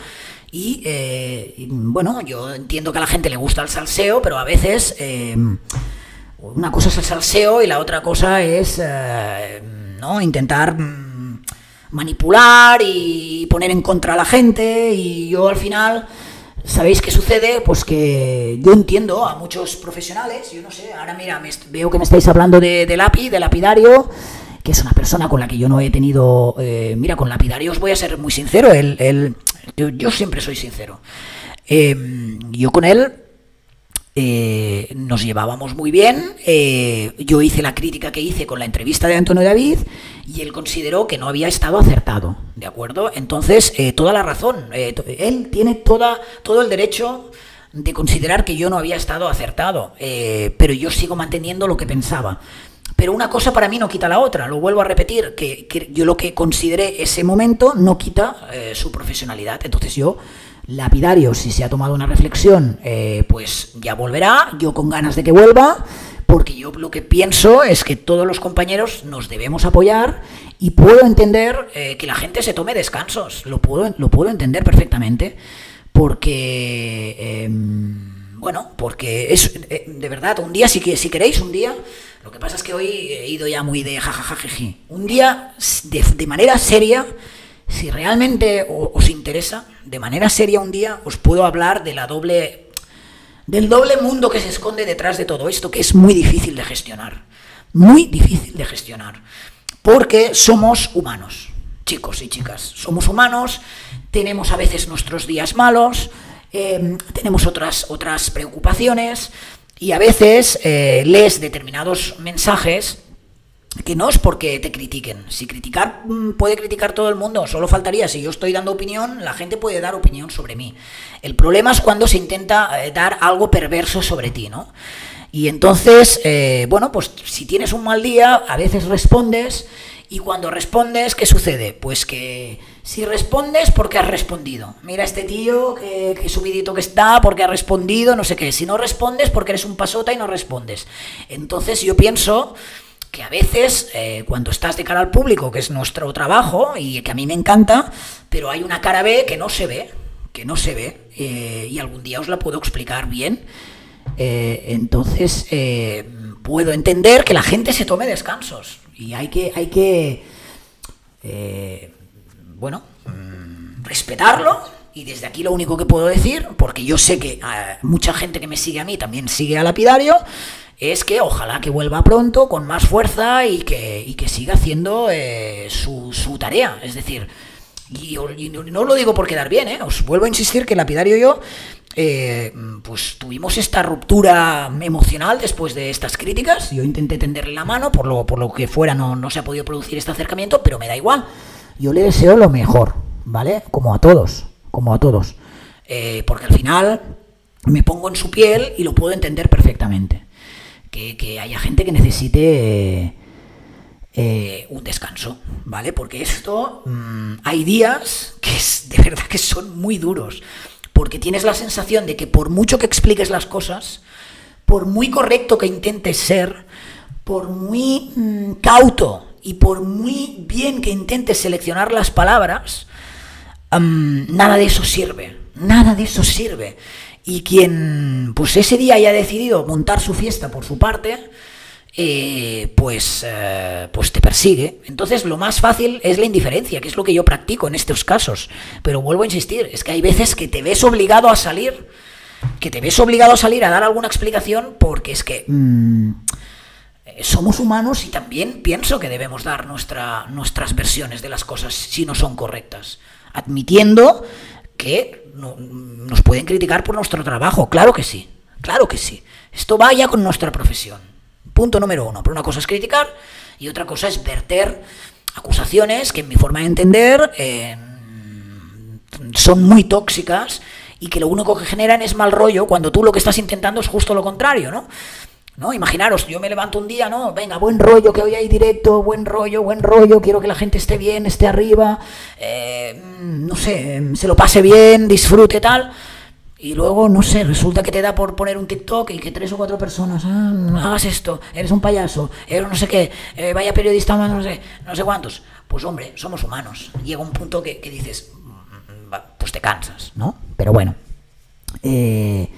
Y eh, bueno, yo entiendo que a la gente le gusta el salseo, pero a veces eh, una cosa es el salseo y la otra cosa es eh, ¿no? intentar mm, manipular y poner en contra a la gente y yo al final ¿Sabéis qué sucede? Pues que yo entiendo a muchos profesionales, yo no sé, ahora mira, me veo que me estáis hablando de, de de Lapidario, que es una persona con la que yo no he tenido... eh, mira, con Lapidario os voy a ser muy sincero, él, él- yo, siempre soy sincero. Eh, yo con él eh, nos llevábamos muy bien. eh, yo hice la crítica que hice con la entrevista de Antonio David y él consideró que no había estado acertado, ¿de acuerdo? Entonces, eh, toda la razón. eh, él tiene toda, todo el derecho de considerar que yo no había estado acertado, eh, pero yo sigo manteniendo lo que pensaba. Pero una cosa para mí no quita la otra, lo vuelvo a repetir, que, que yo lo que consideré ese momento no quita eh, su profesionalidad. Entonces yo, lapidario, si se ha tomado una reflexión, eh, pues ya volverá, yo con ganas de que vuelva, porque yo lo que pienso es que todos los compañeros nos debemos apoyar y puedo entender eh, que la gente se tome descansos, lo puedo, lo puedo entender perfectamente, porque... em, bueno, porque es eh, de verdad, un día, si, si queréis, un día, lo que pasa es que hoy he ido ya muy de jajajajeji. Un día, de manera seria, si realmente os interesa, de manera seria un día os puedo hablar del doble mundo que se esconde detrás de todo esto, que es muy difícil de gestionar. Muy difícil de gestionar. Porque somos humanos, chicos y chicas. Somos humanos, tenemos a veces nuestros días malos, eh, tenemos otras, otras preocupaciones y a veces eh, lees determinados mensajes que no es porque te critiquen. Si criticar mm, puede criticar todo el mundo, solo faltaría. Si yo estoy dando opinión, la gente puede dar opinión sobre mí. El problema es cuando se intenta eh, dar algo perverso sobre ti, ¿no? Y entonces, eh, bueno, pues si tienes un mal día, a veces respondes y cuando respondes, ¿qué sucede? Pues que si respondes, porque has respondido. Mira este tío, que, que subidito que está, porque ha respondido, no sé qué. Si no respondes, porque eres un pasota y no respondes. Entonces yo pienso que a veces eh, cuando estás de cara al público, que es nuestro trabajo y que a mí me encanta, pero hay una cara B que no se ve, que no se ve, eh, y algún día os la puedo explicar bien. Eh, entonces puedo entender que la gente se tome descansos y hay que, hay que bueno, mm, respetarlo. Y desde aquí lo único que puedo decir, porque yo sé que mucha gente que me sigue a mí también sigue a Lapidario, es que ojalá que vuelva pronto con más fuerza y que, siga haciendo eh, su, tarea. Es decir, y, no, lo digo por quedar bien, ¿eh? os vuelvo a insistir que Lapidario y yo eh, pues tuvimos esta ruptura emocional después de estas críticas. Yo intenté tenderle la mano, por lo, por lo que fuera no, no se ha podido producir este acercamiento, pero me da igual. Yo le deseo lo mejor, ¿vale? Como a todos, como a todos. Eh, porque al final me pongo en su piel y lo puedo entender perfectamente. Que, haya gente que necesite eh, eh, un descanso, ¿vale? Porque esto, mm, hay días que es, de verdad que son muy duros, porque tienes la sensación de que por mucho que expliques las cosas, por muy correcto que intentes ser, por muy mm, cauto y por muy bien que intentes seleccionar las palabras, am, nada de eso sirve, nada de eso sirve. Y quien pues ese día haya decidido montar su fiesta por su parte, eh, pues, eh, pues te persigue. Entonces lo más fácil es la indiferencia, que es lo que yo practico en estos casos. Pero vuelvo a insistir, es que hay veces que te ves obligado a salir, que te ves obligado a salir a dar alguna explicación porque es que mm, somos humanos y también pienso que debemos dar nuestra, nuestras versiones de las cosas si no son correctas, admitiendo que no- nos pueden criticar por nuestro trabajo, claro que sí, claro que sí. Esto vaya con nuestra profesión. Punto número uno. Pero una cosa es criticar y otra cosa es verter acusaciones que en mi forma de entender eh, son muy tóxicas y que lo único que generan es mal rollo cuando tú lo que estás intentando es justo lo contrario, ¿no? ¿No? Imaginaros, yo me levanto un día, ¿no? Venga, buen rollo, que hoy hay directo, buen rollo, buen rollo, quiero que la gente esté bien, esté arriba, eh, no sé, se lo pase bien, disfrute tal. Y luego, no sé, resulta que te da por poner un TikTok y que tres o cuatro personas, ah, hagas esto, eres un payaso, eres no sé qué, eh, vaya periodista, no sé, no sé cuántos. Pues hombre, somos humanos. Llega un punto que, que dices, "Mm, pues te cansas, ¿no? Pero bueno, eh,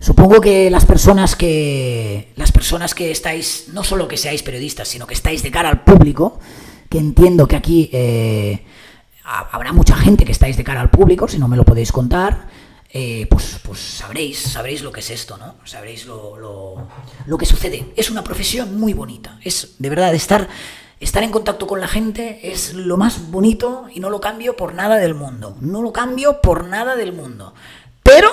supongo que las personas que las personas que estáis, no solo que seáis periodistas, sino que estáis de cara al público, que entiendo que aquí eh, ha- habrá mucha gente que estáis de cara al público, si no me lo podéis contar, eh, pues, pues sabréis, sabréis lo que es esto, ¿no? Sabréis lo, lo- lo que sucede. Es una profesión muy bonita. Es de verdad estar, estar en contacto con la gente es lo más bonito y no lo cambio por nada del mundo. No lo cambio por nada del mundo. Pero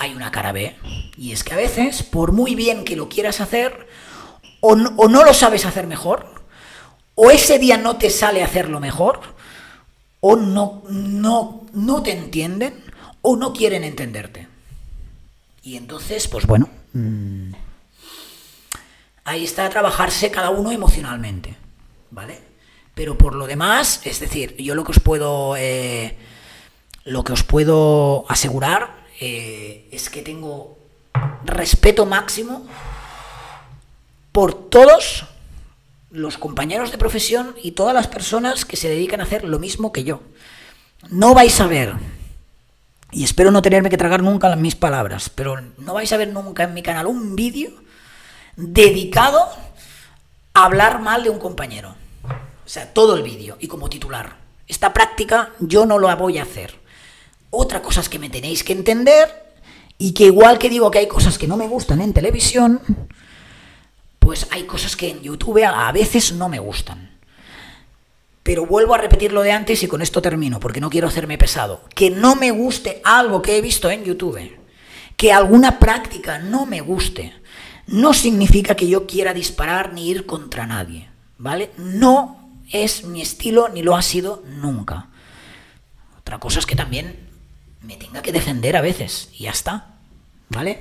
hay una cara B. Y es que a veces, por muy bien que lo quieras hacer, o no, lo sabes hacer mejor, o ese día no te sale hacerlo mejor, o no, no, no te entienden, o no quieren entenderte. Y entonces, pues bueno, mm, ahí está trabajarse cada uno emocionalmente, ¿vale? Pero por lo demás, es decir, yo lo que os puedo, eh, lo que os puedo asegurar eh, es que tengo respeto máximo por todos los compañeros de profesión y todas las personas que se dedican a hacer lo mismo que yo. No vais a ver, y espero no tenerme que tragar nunca mis palabras, pero no vais a ver nunca en mi canal un vídeo dedicado a hablar mal de un compañero. O sea, todo el vídeo y como titular. Esta práctica yo no la voy a hacer. Otra cosa es que me tenéis que entender y que igual que digo que hay cosas que no me gustan en televisión, pues hay cosas que en YouTube a veces no me gustan. Pero vuelvo a repetir lo de antes y con esto termino, porque no quiero hacerme pesado. Que no me guste algo que he visto en YouTube, que alguna práctica no me guste, no significa que yo quiera disparar ni ir contra nadie, ¿vale? No es mi estilo ni lo ha sido nunca. Otra cosa es que también me tenga que defender a veces y ya está, ¿vale?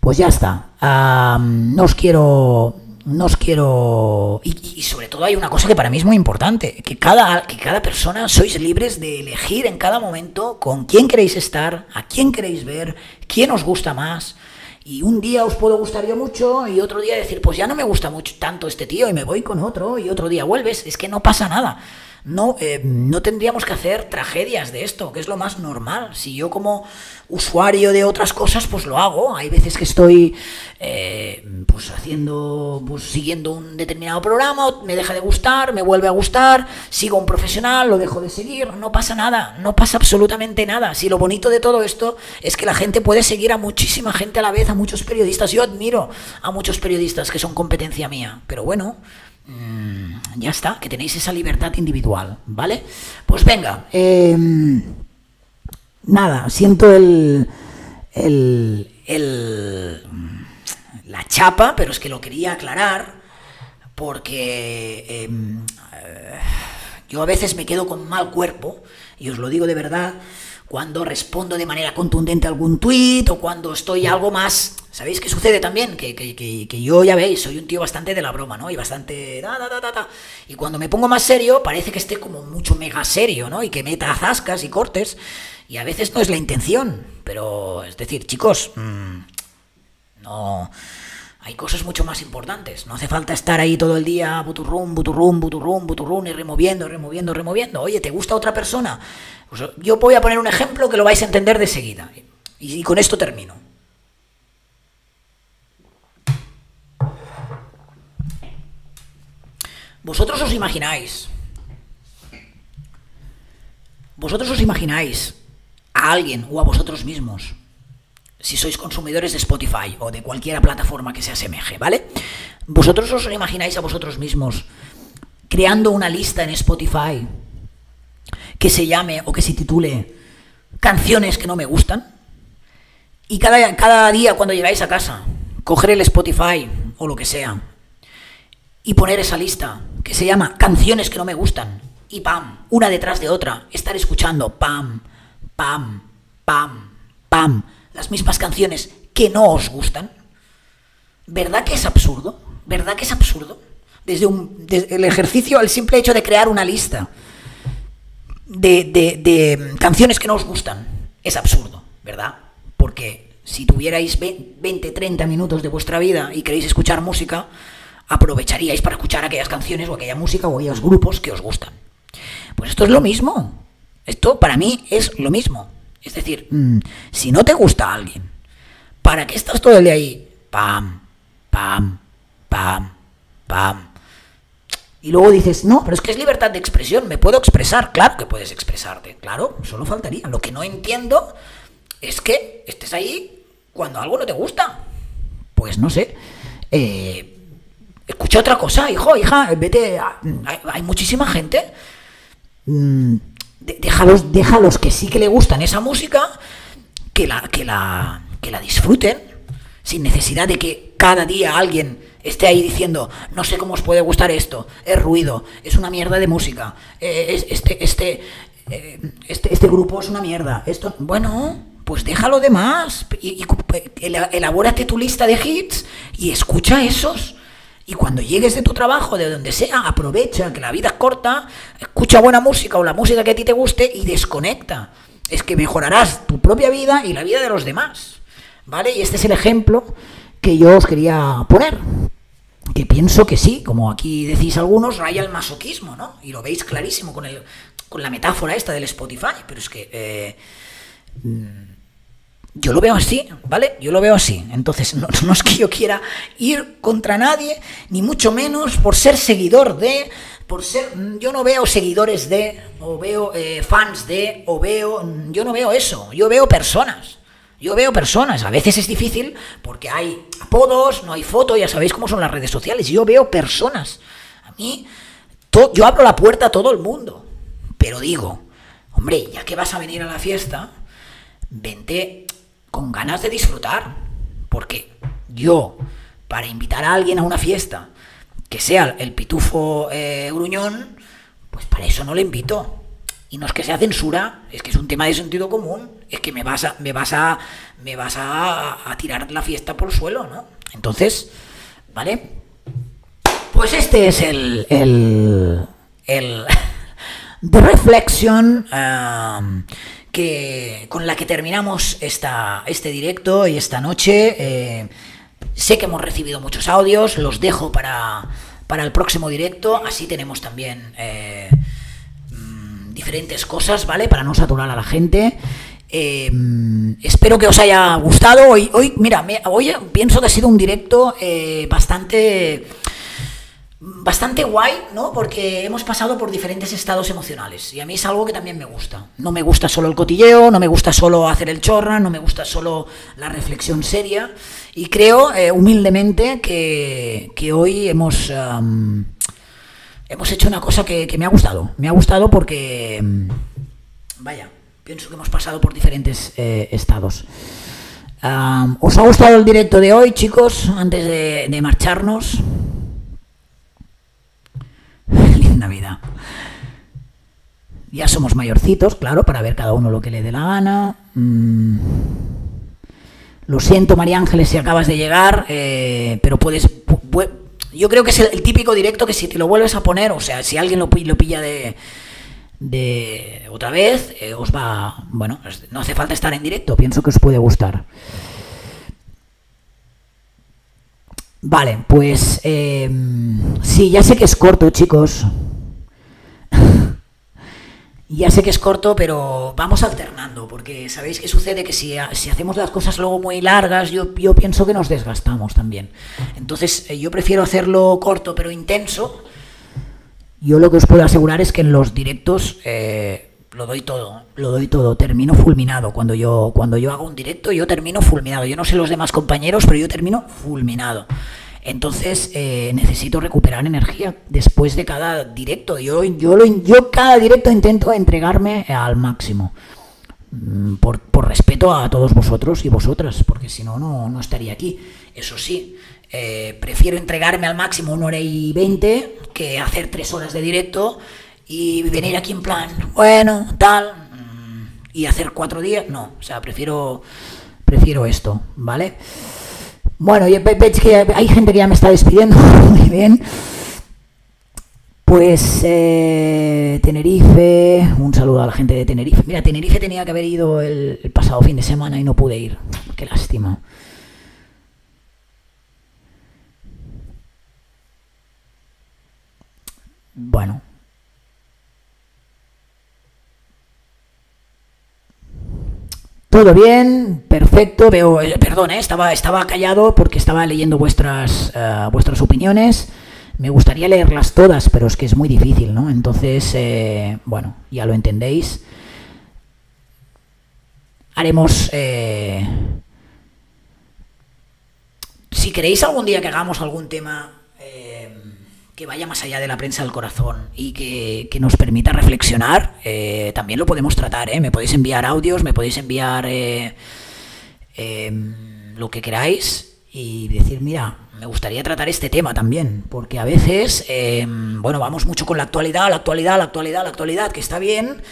Pues ya está. Ah, no os quiero. No os quiero. Y, y sobre todo hay una cosa que para mí es muy importante: que cada, que cada persona sois libres de elegir en cada momento con quién queréis estar, a quién queréis ver, quién os gusta más. Y un día os puedo gustar yo mucho y otro día decir, pues ya no me gusta mucho tanto este tío y me voy con otro y otro día vuelves. Es que no pasa nada. No, eh, no tendríamos que hacer tragedias de esto, que es lo más normal. Si yo como usuario de otras cosas, pues lo hago. Hay veces que estoy eh, pues haciendo, pues siguiendo un determinado programa, me deja de gustar, me vuelve a gustar, sigo un profesional, lo dejo de seguir, no pasa nada, no pasa absolutamente nada. Si lo bonito de todo esto es que la gente puede seguir a muchísima gente a la vez, a muchos periodistas. Yo admiro a muchos periodistas que son competencia mía, pero bueno, mm, ya está, que tenéis esa libertad individual, ¿vale? Pues venga, em, nada, siento el, el, la chapa, pero es que lo quería aclarar porque em, eh, yo a veces me quedo con mal cuerpo, y os lo digo de verdad, cuando respondo de manera contundente a algún tuit o cuando estoy algo más... ¿Sabéis qué sucede también? Que, que- que- que yo, ya veis, soy un tío bastante de la broma, ¿no? Y bastante... ta, ta, ta, ta, ta. Y cuando me pongo más serio, parece que esté como mucho mega serio, ¿no? Y que meta zascas y cortes. Y a veces no es la intención. Pero, es decir, chicos, mm, no... Hay cosas mucho más importantes. No hace falta estar ahí todo el día buturrum, buturrum, buturrum, buturrum y removiendo, removiendo, removiendo. Oye, ¿te gusta otra persona? Pues yo voy a poner un ejemplo que lo vais a entender de seguida. Y con esto termino. Vosotros os imagináis. Vosotros os imagináis a alguien o a vosotros mismos si sois consumidores de Spotify o de cualquier plataforma que se asemeje, ¿vale? Vosotros os imagináis a vosotros mismos creando una lista en Spotify que se llame o que se titule Canciones que no me gustan. Y cada, cada día cuando llegáis a casa, coger el Spotify o lo que sea y poner esa lista que se llama Canciones que no me gustan. Y pam, una detrás de otra, estar escuchando pam, pam, pam, pam, las mismas canciones que no os gustan. ¿Verdad que es absurdo? ¿Verdad que es absurdo? Desde, un, el ejercicio, el simple hecho de crear una lista de, de- de canciones que no os gustan, es absurdo, ¿verdad? Porque si tuvierais ve- 20, 30 minutos de vuestra vida y queréis escuchar música, aprovecharíais para escuchar aquellas canciones o aquella música o aquellos grupos que os gustan. Pues esto es lo mismo. Esto para mí es lo mismo. Es decir, mm, si no te gusta alguien, ¿Para qué estás todo el día ahí? Pam, pam, pam, pam. Y luego dices, no, pero es que es libertad de expresión, me puedo expresar. Claro que puedes expresarte, claro, solo faltaría. Lo que no entiendo es que estés ahí cuando algo no te gusta. Pues no sé. Eh, escucha otra cosa, hijo, hija, vete. a- hay, hay muchísima gente. Mm, déjalos, déjalos que sí que le gustan esa música, que la, que la, que la disfruten, sin necesidad de que cada día alguien esté ahí diciendo, no sé cómo os puede gustar esto, es ruido, es una mierda de música, eh, es- este, este, eh, este, este grupo es una mierda, esto, bueno, pues déjalo de más, y, y ela- elabórate tu lista de hits y escucha esos. Y cuando llegues de tu trabajo, de donde sea, aprovecha que la vida es corta, escucha buena música o la música que a ti te guste y desconecta. Es que mejorarás tu propia vida y la vida de los demás. ¿Vale? Y este es el ejemplo que yo os quería poner. Que pienso que sí, como aquí decís algunos, raya el masoquismo, ¿no? Y lo veis clarísimo con, el, con la metáfora esta del Spotify. Pero es que eh, yo lo veo así, ¿vale? Yo lo veo así. Entonces, no, es que yo quiera ir contra nadie, ni mucho menos por ser seguidor de, por ser, yo no veo seguidores de, o veo eh, fans de, o veo, yo no veo eso, yo veo personas. Yo veo personas, a veces es difícil porque hay apodos, no hay foto, ya sabéis cómo son las redes sociales. Yo veo personas. A mí, yo abro la puerta a todo el mundo, pero digo, hombre, ya que vas a venir a la fiesta, vente con ganas de disfrutar. Porque yo, para invitar a alguien a una fiesta, que sea el pitufo eh, gruñón, pues para eso no le invito. Y no es que sea censura, es que es un tema de sentido común, es que me vas a, me vas a, me vas a, tirar la fiesta por el suelo, ¿no? Entonces, ¿vale? Pues este es el, el, el de reflexión um, que, con la que terminamos esta, este directo y esta noche. Eh, sé que hemos recibido muchos audios, los dejo para, para el próximo directo, así tenemos también eh, diferentes cosas, ¿vale? Para no saturar a la gente. Eh, espero que os haya gustado. Hoy, hoy mira, hoy pienso que ha sido un directo bastante bastante guay, ¿no? Porque hemos pasado por diferentes estados emocionales y a mí es algo que también me gusta. No me gusta solo el cotilleo, no me gusta solo hacer el chorra, no me gusta solo la reflexión seria y creo eh, humildemente que, que hoy hemos hemos hecho una cosa que, me ha gustado. Me ha gustado porque mm, vaya, pienso que hemos pasado por diferentes eh, estados. ¿Os ha gustado el directo de hoy, chicos? Antes de marcharnos. Navidad. Ya somos mayorcitos, claro, para ver cada uno lo que le dé la gana. Mm. Lo siento, María Ángeles, si acabas de llegar, eh, pero puedes... pu- pu- yo creo que es el, típico directo que si te lo vuelves a poner, o sea, si alguien lo, lo pilla de, de otra vez, eh, os va... Bueno, no hace falta estar en directo, pienso que os puede gustar. Vale, pues eh, sí, ya sé que es corto, chicos. ya sé que es corto, pero vamos alternando, porque sabéis que sucede que si, si hacemos las cosas luego muy largas, yo, yo pienso que nos desgastamos también. Entonces, eh, yo prefiero hacerlo corto pero intenso. Yo lo que os puedo asegurar es que en los directos eh, lo doy todo, lo doy todo, termino fulminado. Cuando yo, cuando yo hago un directo, yo termino fulminado. Yo no sé los demás compañeros, pero yo termino fulminado. Entonces eh, necesito recuperar energía después de cada directo. Yo, yo, lo, yo cada directo intento entregarme al máximo. Mm, Por, por respeto a todos vosotros y vosotras, porque si no, no, estaría aquí. Eso sí, eh, prefiero entregarme al máximo una hora y veinte que hacer tres horas de directo y venir aquí en plan, bueno, tal, mm, y hacer cuatro días. No, o sea, prefiero, prefiero esto, ¿vale? Bueno, y ve- veis que hay gente que ya me está despidiendo, muy bien. Pues eh, Tenerife, un saludo a la gente de Tenerife. Mira, Tenerife tenía que haber ido el, el pasado fin de semana y no pude ir. Qué lástima. Bueno. Todo bien, perfecto. Veo, eh, perdón, eh, estaba, estaba callado porque estaba leyendo vuestras, eh, vuestras opiniones. Me gustaría leerlas todas, pero es que es muy difícil, ¿no? Entonces, bueno, ya lo entendéis. Haremos... si queréis algún día que hagamos algún tema que vaya más allá de la prensa del corazón y que, que nos permita reflexionar, eh, también lo podemos tratar. ¿eh? Me podéis enviar audios, me podéis enviar eh, eh, lo que queráis y decir, mira, me gustaría tratar este tema también, porque a veces, eh, bueno, vamos mucho con la actualidad, la actualidad, la actualidad, la actualidad, que está bien,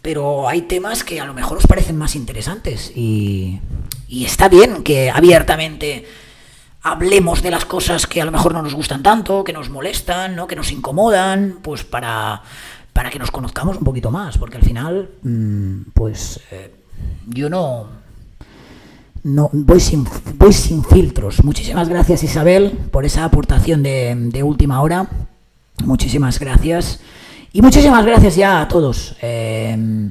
pero hay temas que a lo mejor os parecen más interesantes y, y está bien que abiertamente hablemos de las cosas que a lo mejor no nos gustan tanto, que nos molestan, ¿no? que nos incomodan, pues para, para que nos conozcamos un poquito más, porque al final, mm, pues eh, yo no, no voy sin, voy sin filtros. Muchísimas gracias Isabel por esa aportación de, de última hora. Muchísimas gracias. Y muchísimas gracias ya a todos. Eh,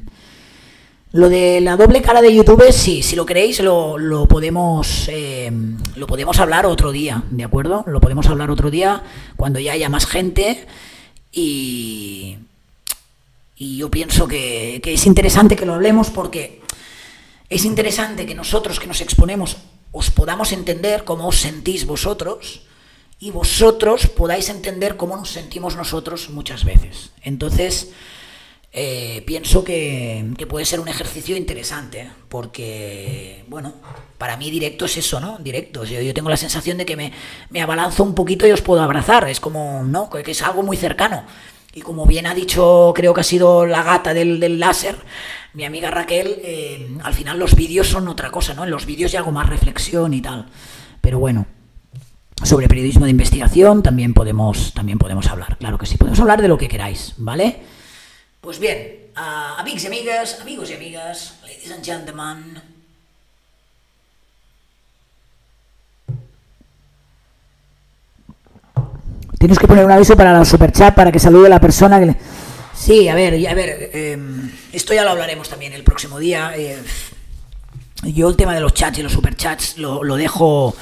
lo de la doble cara de YouTube, sí, si lo queréis, lo, lo podemos eh, lo podemos hablar otro día, ¿de acuerdo? Lo podemos hablar otro día cuando ya haya más gente y, y yo pienso que, que es interesante que lo hablemos porque es interesante que nosotros que nos exponemos os podamos entender cómo os sentís vosotros y vosotros podáis entender cómo nos sentimos nosotros muchas veces. Entonces, eh, pienso que, puede ser un ejercicio interesante, porque, bueno, para mí directo es eso, ¿no? Directo. Yo, yo tengo la sensación de que me, me abalanzo un poquito y os puedo abrazar. Es como, ¿no? Que es algo muy cercano. Y como bien ha dicho, creo que ha sido la gata del, del láser, mi amiga Raquel, eh, al final los vídeos son otra cosa, ¿no? En los vídeos ya hago más reflexión y tal. Pero bueno, sobre periodismo de investigación también podemos, también podemos hablar. Claro que sí, podemos hablar de lo que queráis, ¿vale? Pues bien, uh, amics y amigas, amigos y amigas, ladies and gentlemen. Tienes que poner un aviso para la superchat para que salude a la persona que le... Sí, a ver, a ver, eh, esto ya lo hablaremos también el próximo día. eh, yo el tema de los chats y los superchats lo, lo dejo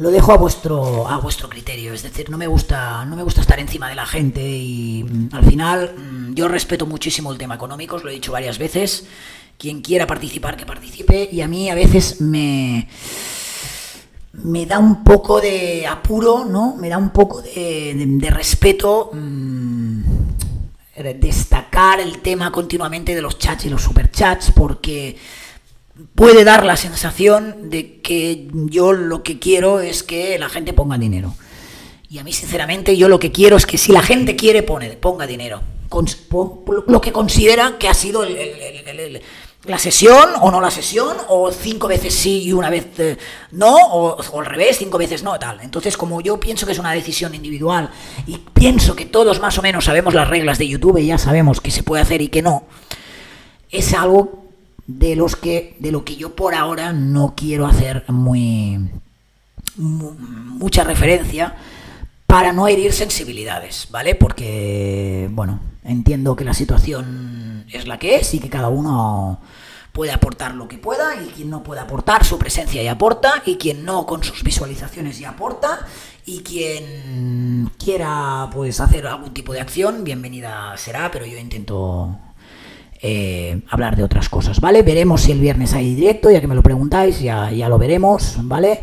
lo dejo a vuestro a vuestro criterio. Es decir no me gusta no me gusta estar encima de la gente y mm, al final mm, yo respeto muchísimo el tema económico os lo he dicho varias veces. Quien quiera participar que participe. Y a mí a veces me me da un poco de apuro no me da un poco de, de- respeto mm, destacar el tema continuamente de los chats y los superchats porque puede dar la sensación de que yo lo que quiero es que la gente ponga dinero. Y a mí, sinceramente, yo lo que quiero es que si la gente quiere, pone, ponga dinero. Lo que considera que ha sido la sesión o no la sesión, o cinco veces sí y una vez eh, no, o, o al revés, cinco veces no, tal. Entonces, como yo pienso que es una decisión individual y pienso que todos más o menos sabemos las reglas de YouTube y ya sabemos qué se puede hacer y qué no, es algo de los que de lo que yo por ahora no quiero hacer muy mu- mucha referencia para no herir sensibilidades, ¿vale? Porque bueno, entiendo que la situación es la que es y que cada uno puede aportar lo que pueda y quien no puede aportar su presencia y aporta y quien no con sus visualizaciones y aporta y quien quiera pues hacer algún tipo de acción bienvenida será pero yo intento eh, hablar de otras cosas, ¿vale? Veremos si el viernes hay directo, ya que me lo preguntáis, ya, ya lo veremos, ¿vale?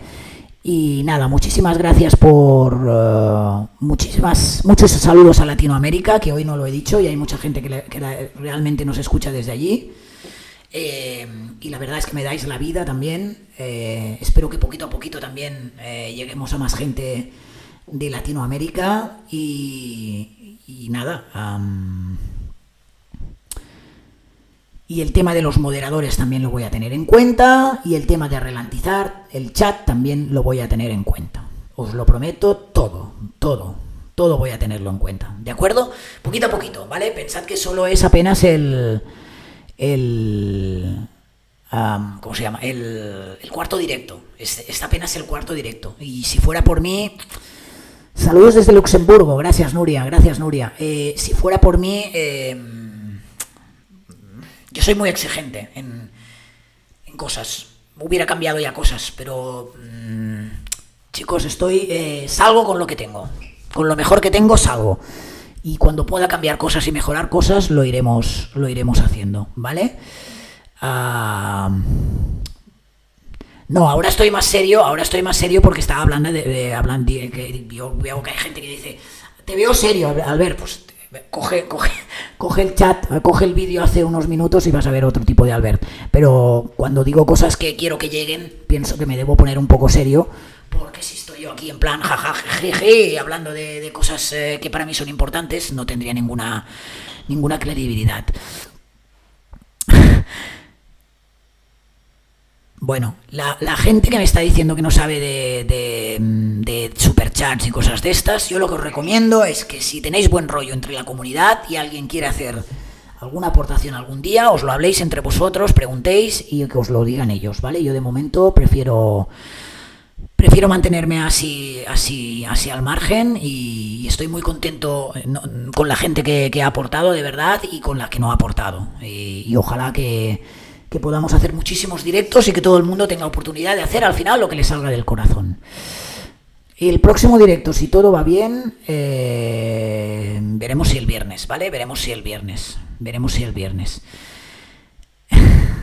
Y nada, muchísimas gracias por eh, muchísimas, muchos saludos a Latinoamérica, que hoy no lo he dicho y hay mucha gente que, realmente nos escucha desde allí. Eh, y la verdad es que me dais la vida también. Espero que poquito a poquito también lleguemos a más gente de Latinoamérica y, nada. Y el tema de los moderadores también lo voy a tener en cuenta. Y el tema de relantizar el chat también lo voy a tener en cuenta. Os lo prometo todo, todo, todo voy a tenerlo en cuenta. ¿De acuerdo? Poquito a poquito, ¿vale? Pensad que solo es apenas el. el. ¿Cómo se llama? El, el cuarto directo. Es, apenas el cuarto directo. Y si fuera por mí. Saludos desde Luxemburgo. Gracias, Nuria. Gracias, Nuria. Eh, si fuera por mí. eh, yo soy muy exigente en, cosas. Hubiera cambiado ya cosas, pero mm, chicos, estoy eh, salgo con lo que tengo. Con lo mejor que tengo salgo. Y cuando pueda cambiar cosas y mejorar cosas, lo iremos, lo iremos haciendo, ¿vale? Ah, no, ahora estoy más serio, ahora estoy más serio porque estaba hablando de, que veo que hay gente que dice, te veo serio, Albert, pues coge, coge, coge el chat, coge el vídeo hace unos minutos y vas a ver otro tipo de Albert. Pero cuando digo cosas que quiero que lleguen, pienso que me debo poner un poco serio, porque si estoy yo aquí en plan jajajeje, hablando de, de cosas eh, que para mí son importantes, no tendría ninguna, ninguna credibilidad. Bueno, la, gente que me está diciendo que no sabe de, superchats y cosas de estas, yo lo que os recomiendo es que si tenéis buen rollo entre la comunidad y alguien quiere hacer alguna aportación algún día, os lo habléis entre vosotros, preguntéis y que os lo digan ellos, ¿vale? Yo de momento prefiero prefiero mantenerme así así así al margen y estoy muy contento eh, con la gente que, que ha aportado de verdad y con la que no ha aportado y, y ojalá que, que podamos hacer muchísimos directos y que todo el mundo tenga oportunidad de hacer al final lo que le salga del corazón. El próximo directo si todo va bien eh, veremos si el viernes vale veremos si el viernes veremos si el viernes.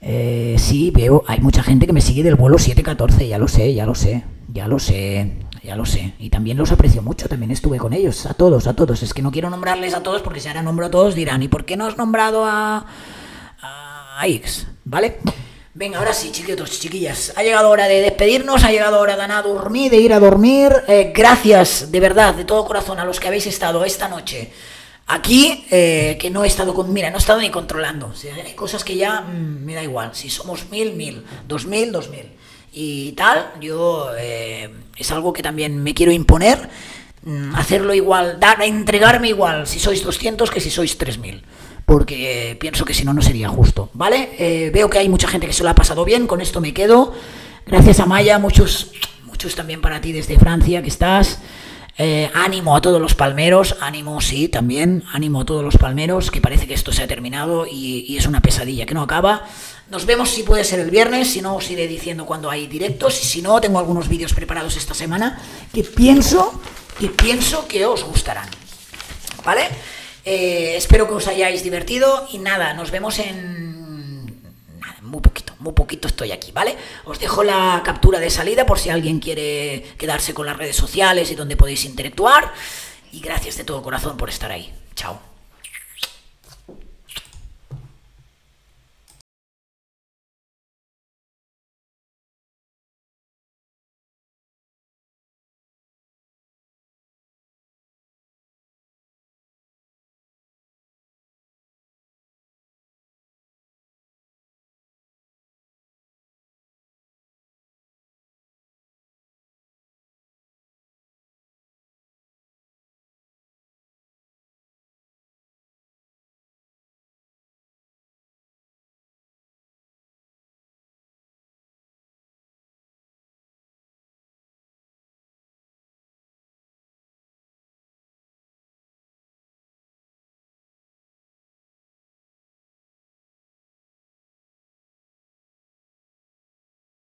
Eh, sí, veo, hay mucha gente que me sigue del vuelo 714, ya lo sé, ya lo sé, ya lo sé, ya lo sé. Y también los aprecio mucho, también estuve con ellos, a todos, a todos. Es que no quiero nombrarles a todos porque si ahora nombro a todos dirán, ¿y por qué no has nombrado a, a X? ¿Vale? Venga, ahora sí, chiquitos, chiquillas. Ha llegado hora de despedirnos, ha llegado hora de anar a dormir, de ir a dormir. Eh, gracias, de verdad, de todo corazón, a los que habéis estado esta noche aquí, eh, que no he estado con. Mira, no he estado ni controlando. O sea, hay cosas que ya mm, me da igual. Si somos mil, mil. Dos mil, dos mil. Y tal, yo. eh, es algo que también me quiero imponer. mm, hacerlo igual, dar, entregarme igual si sois 200 que si sois 3000 porque eh, pienso que si no, no sería justo, ¿vale? Eh, veo que hay mucha gente que se lo ha pasado bien, con esto me quedo. Gracias a Maya, muchos, muchos también para ti desde Francia que estás. Ánimo a todos los palmeros, ánimo sí, también, ánimo a todos los palmeros, que parece que esto se ha terminado y es una pesadilla que no acaba. Nos vemos si puede ser el viernes, si no os iré diciendo cuando hay directos y si no, tengo algunos vídeos preparados esta semana que pienso, que pienso que os gustarán. ¿Vale? Eh, espero que os hayáis divertido y nada, nos vemos en... nada, muy poquito, muy poquito estoy aquí, ¿vale? Os dejo la captura de salida por si alguien quiere quedarse con las redes sociales y donde podéis interactuar. Y gracias de todo corazón por estar ahí. Chao.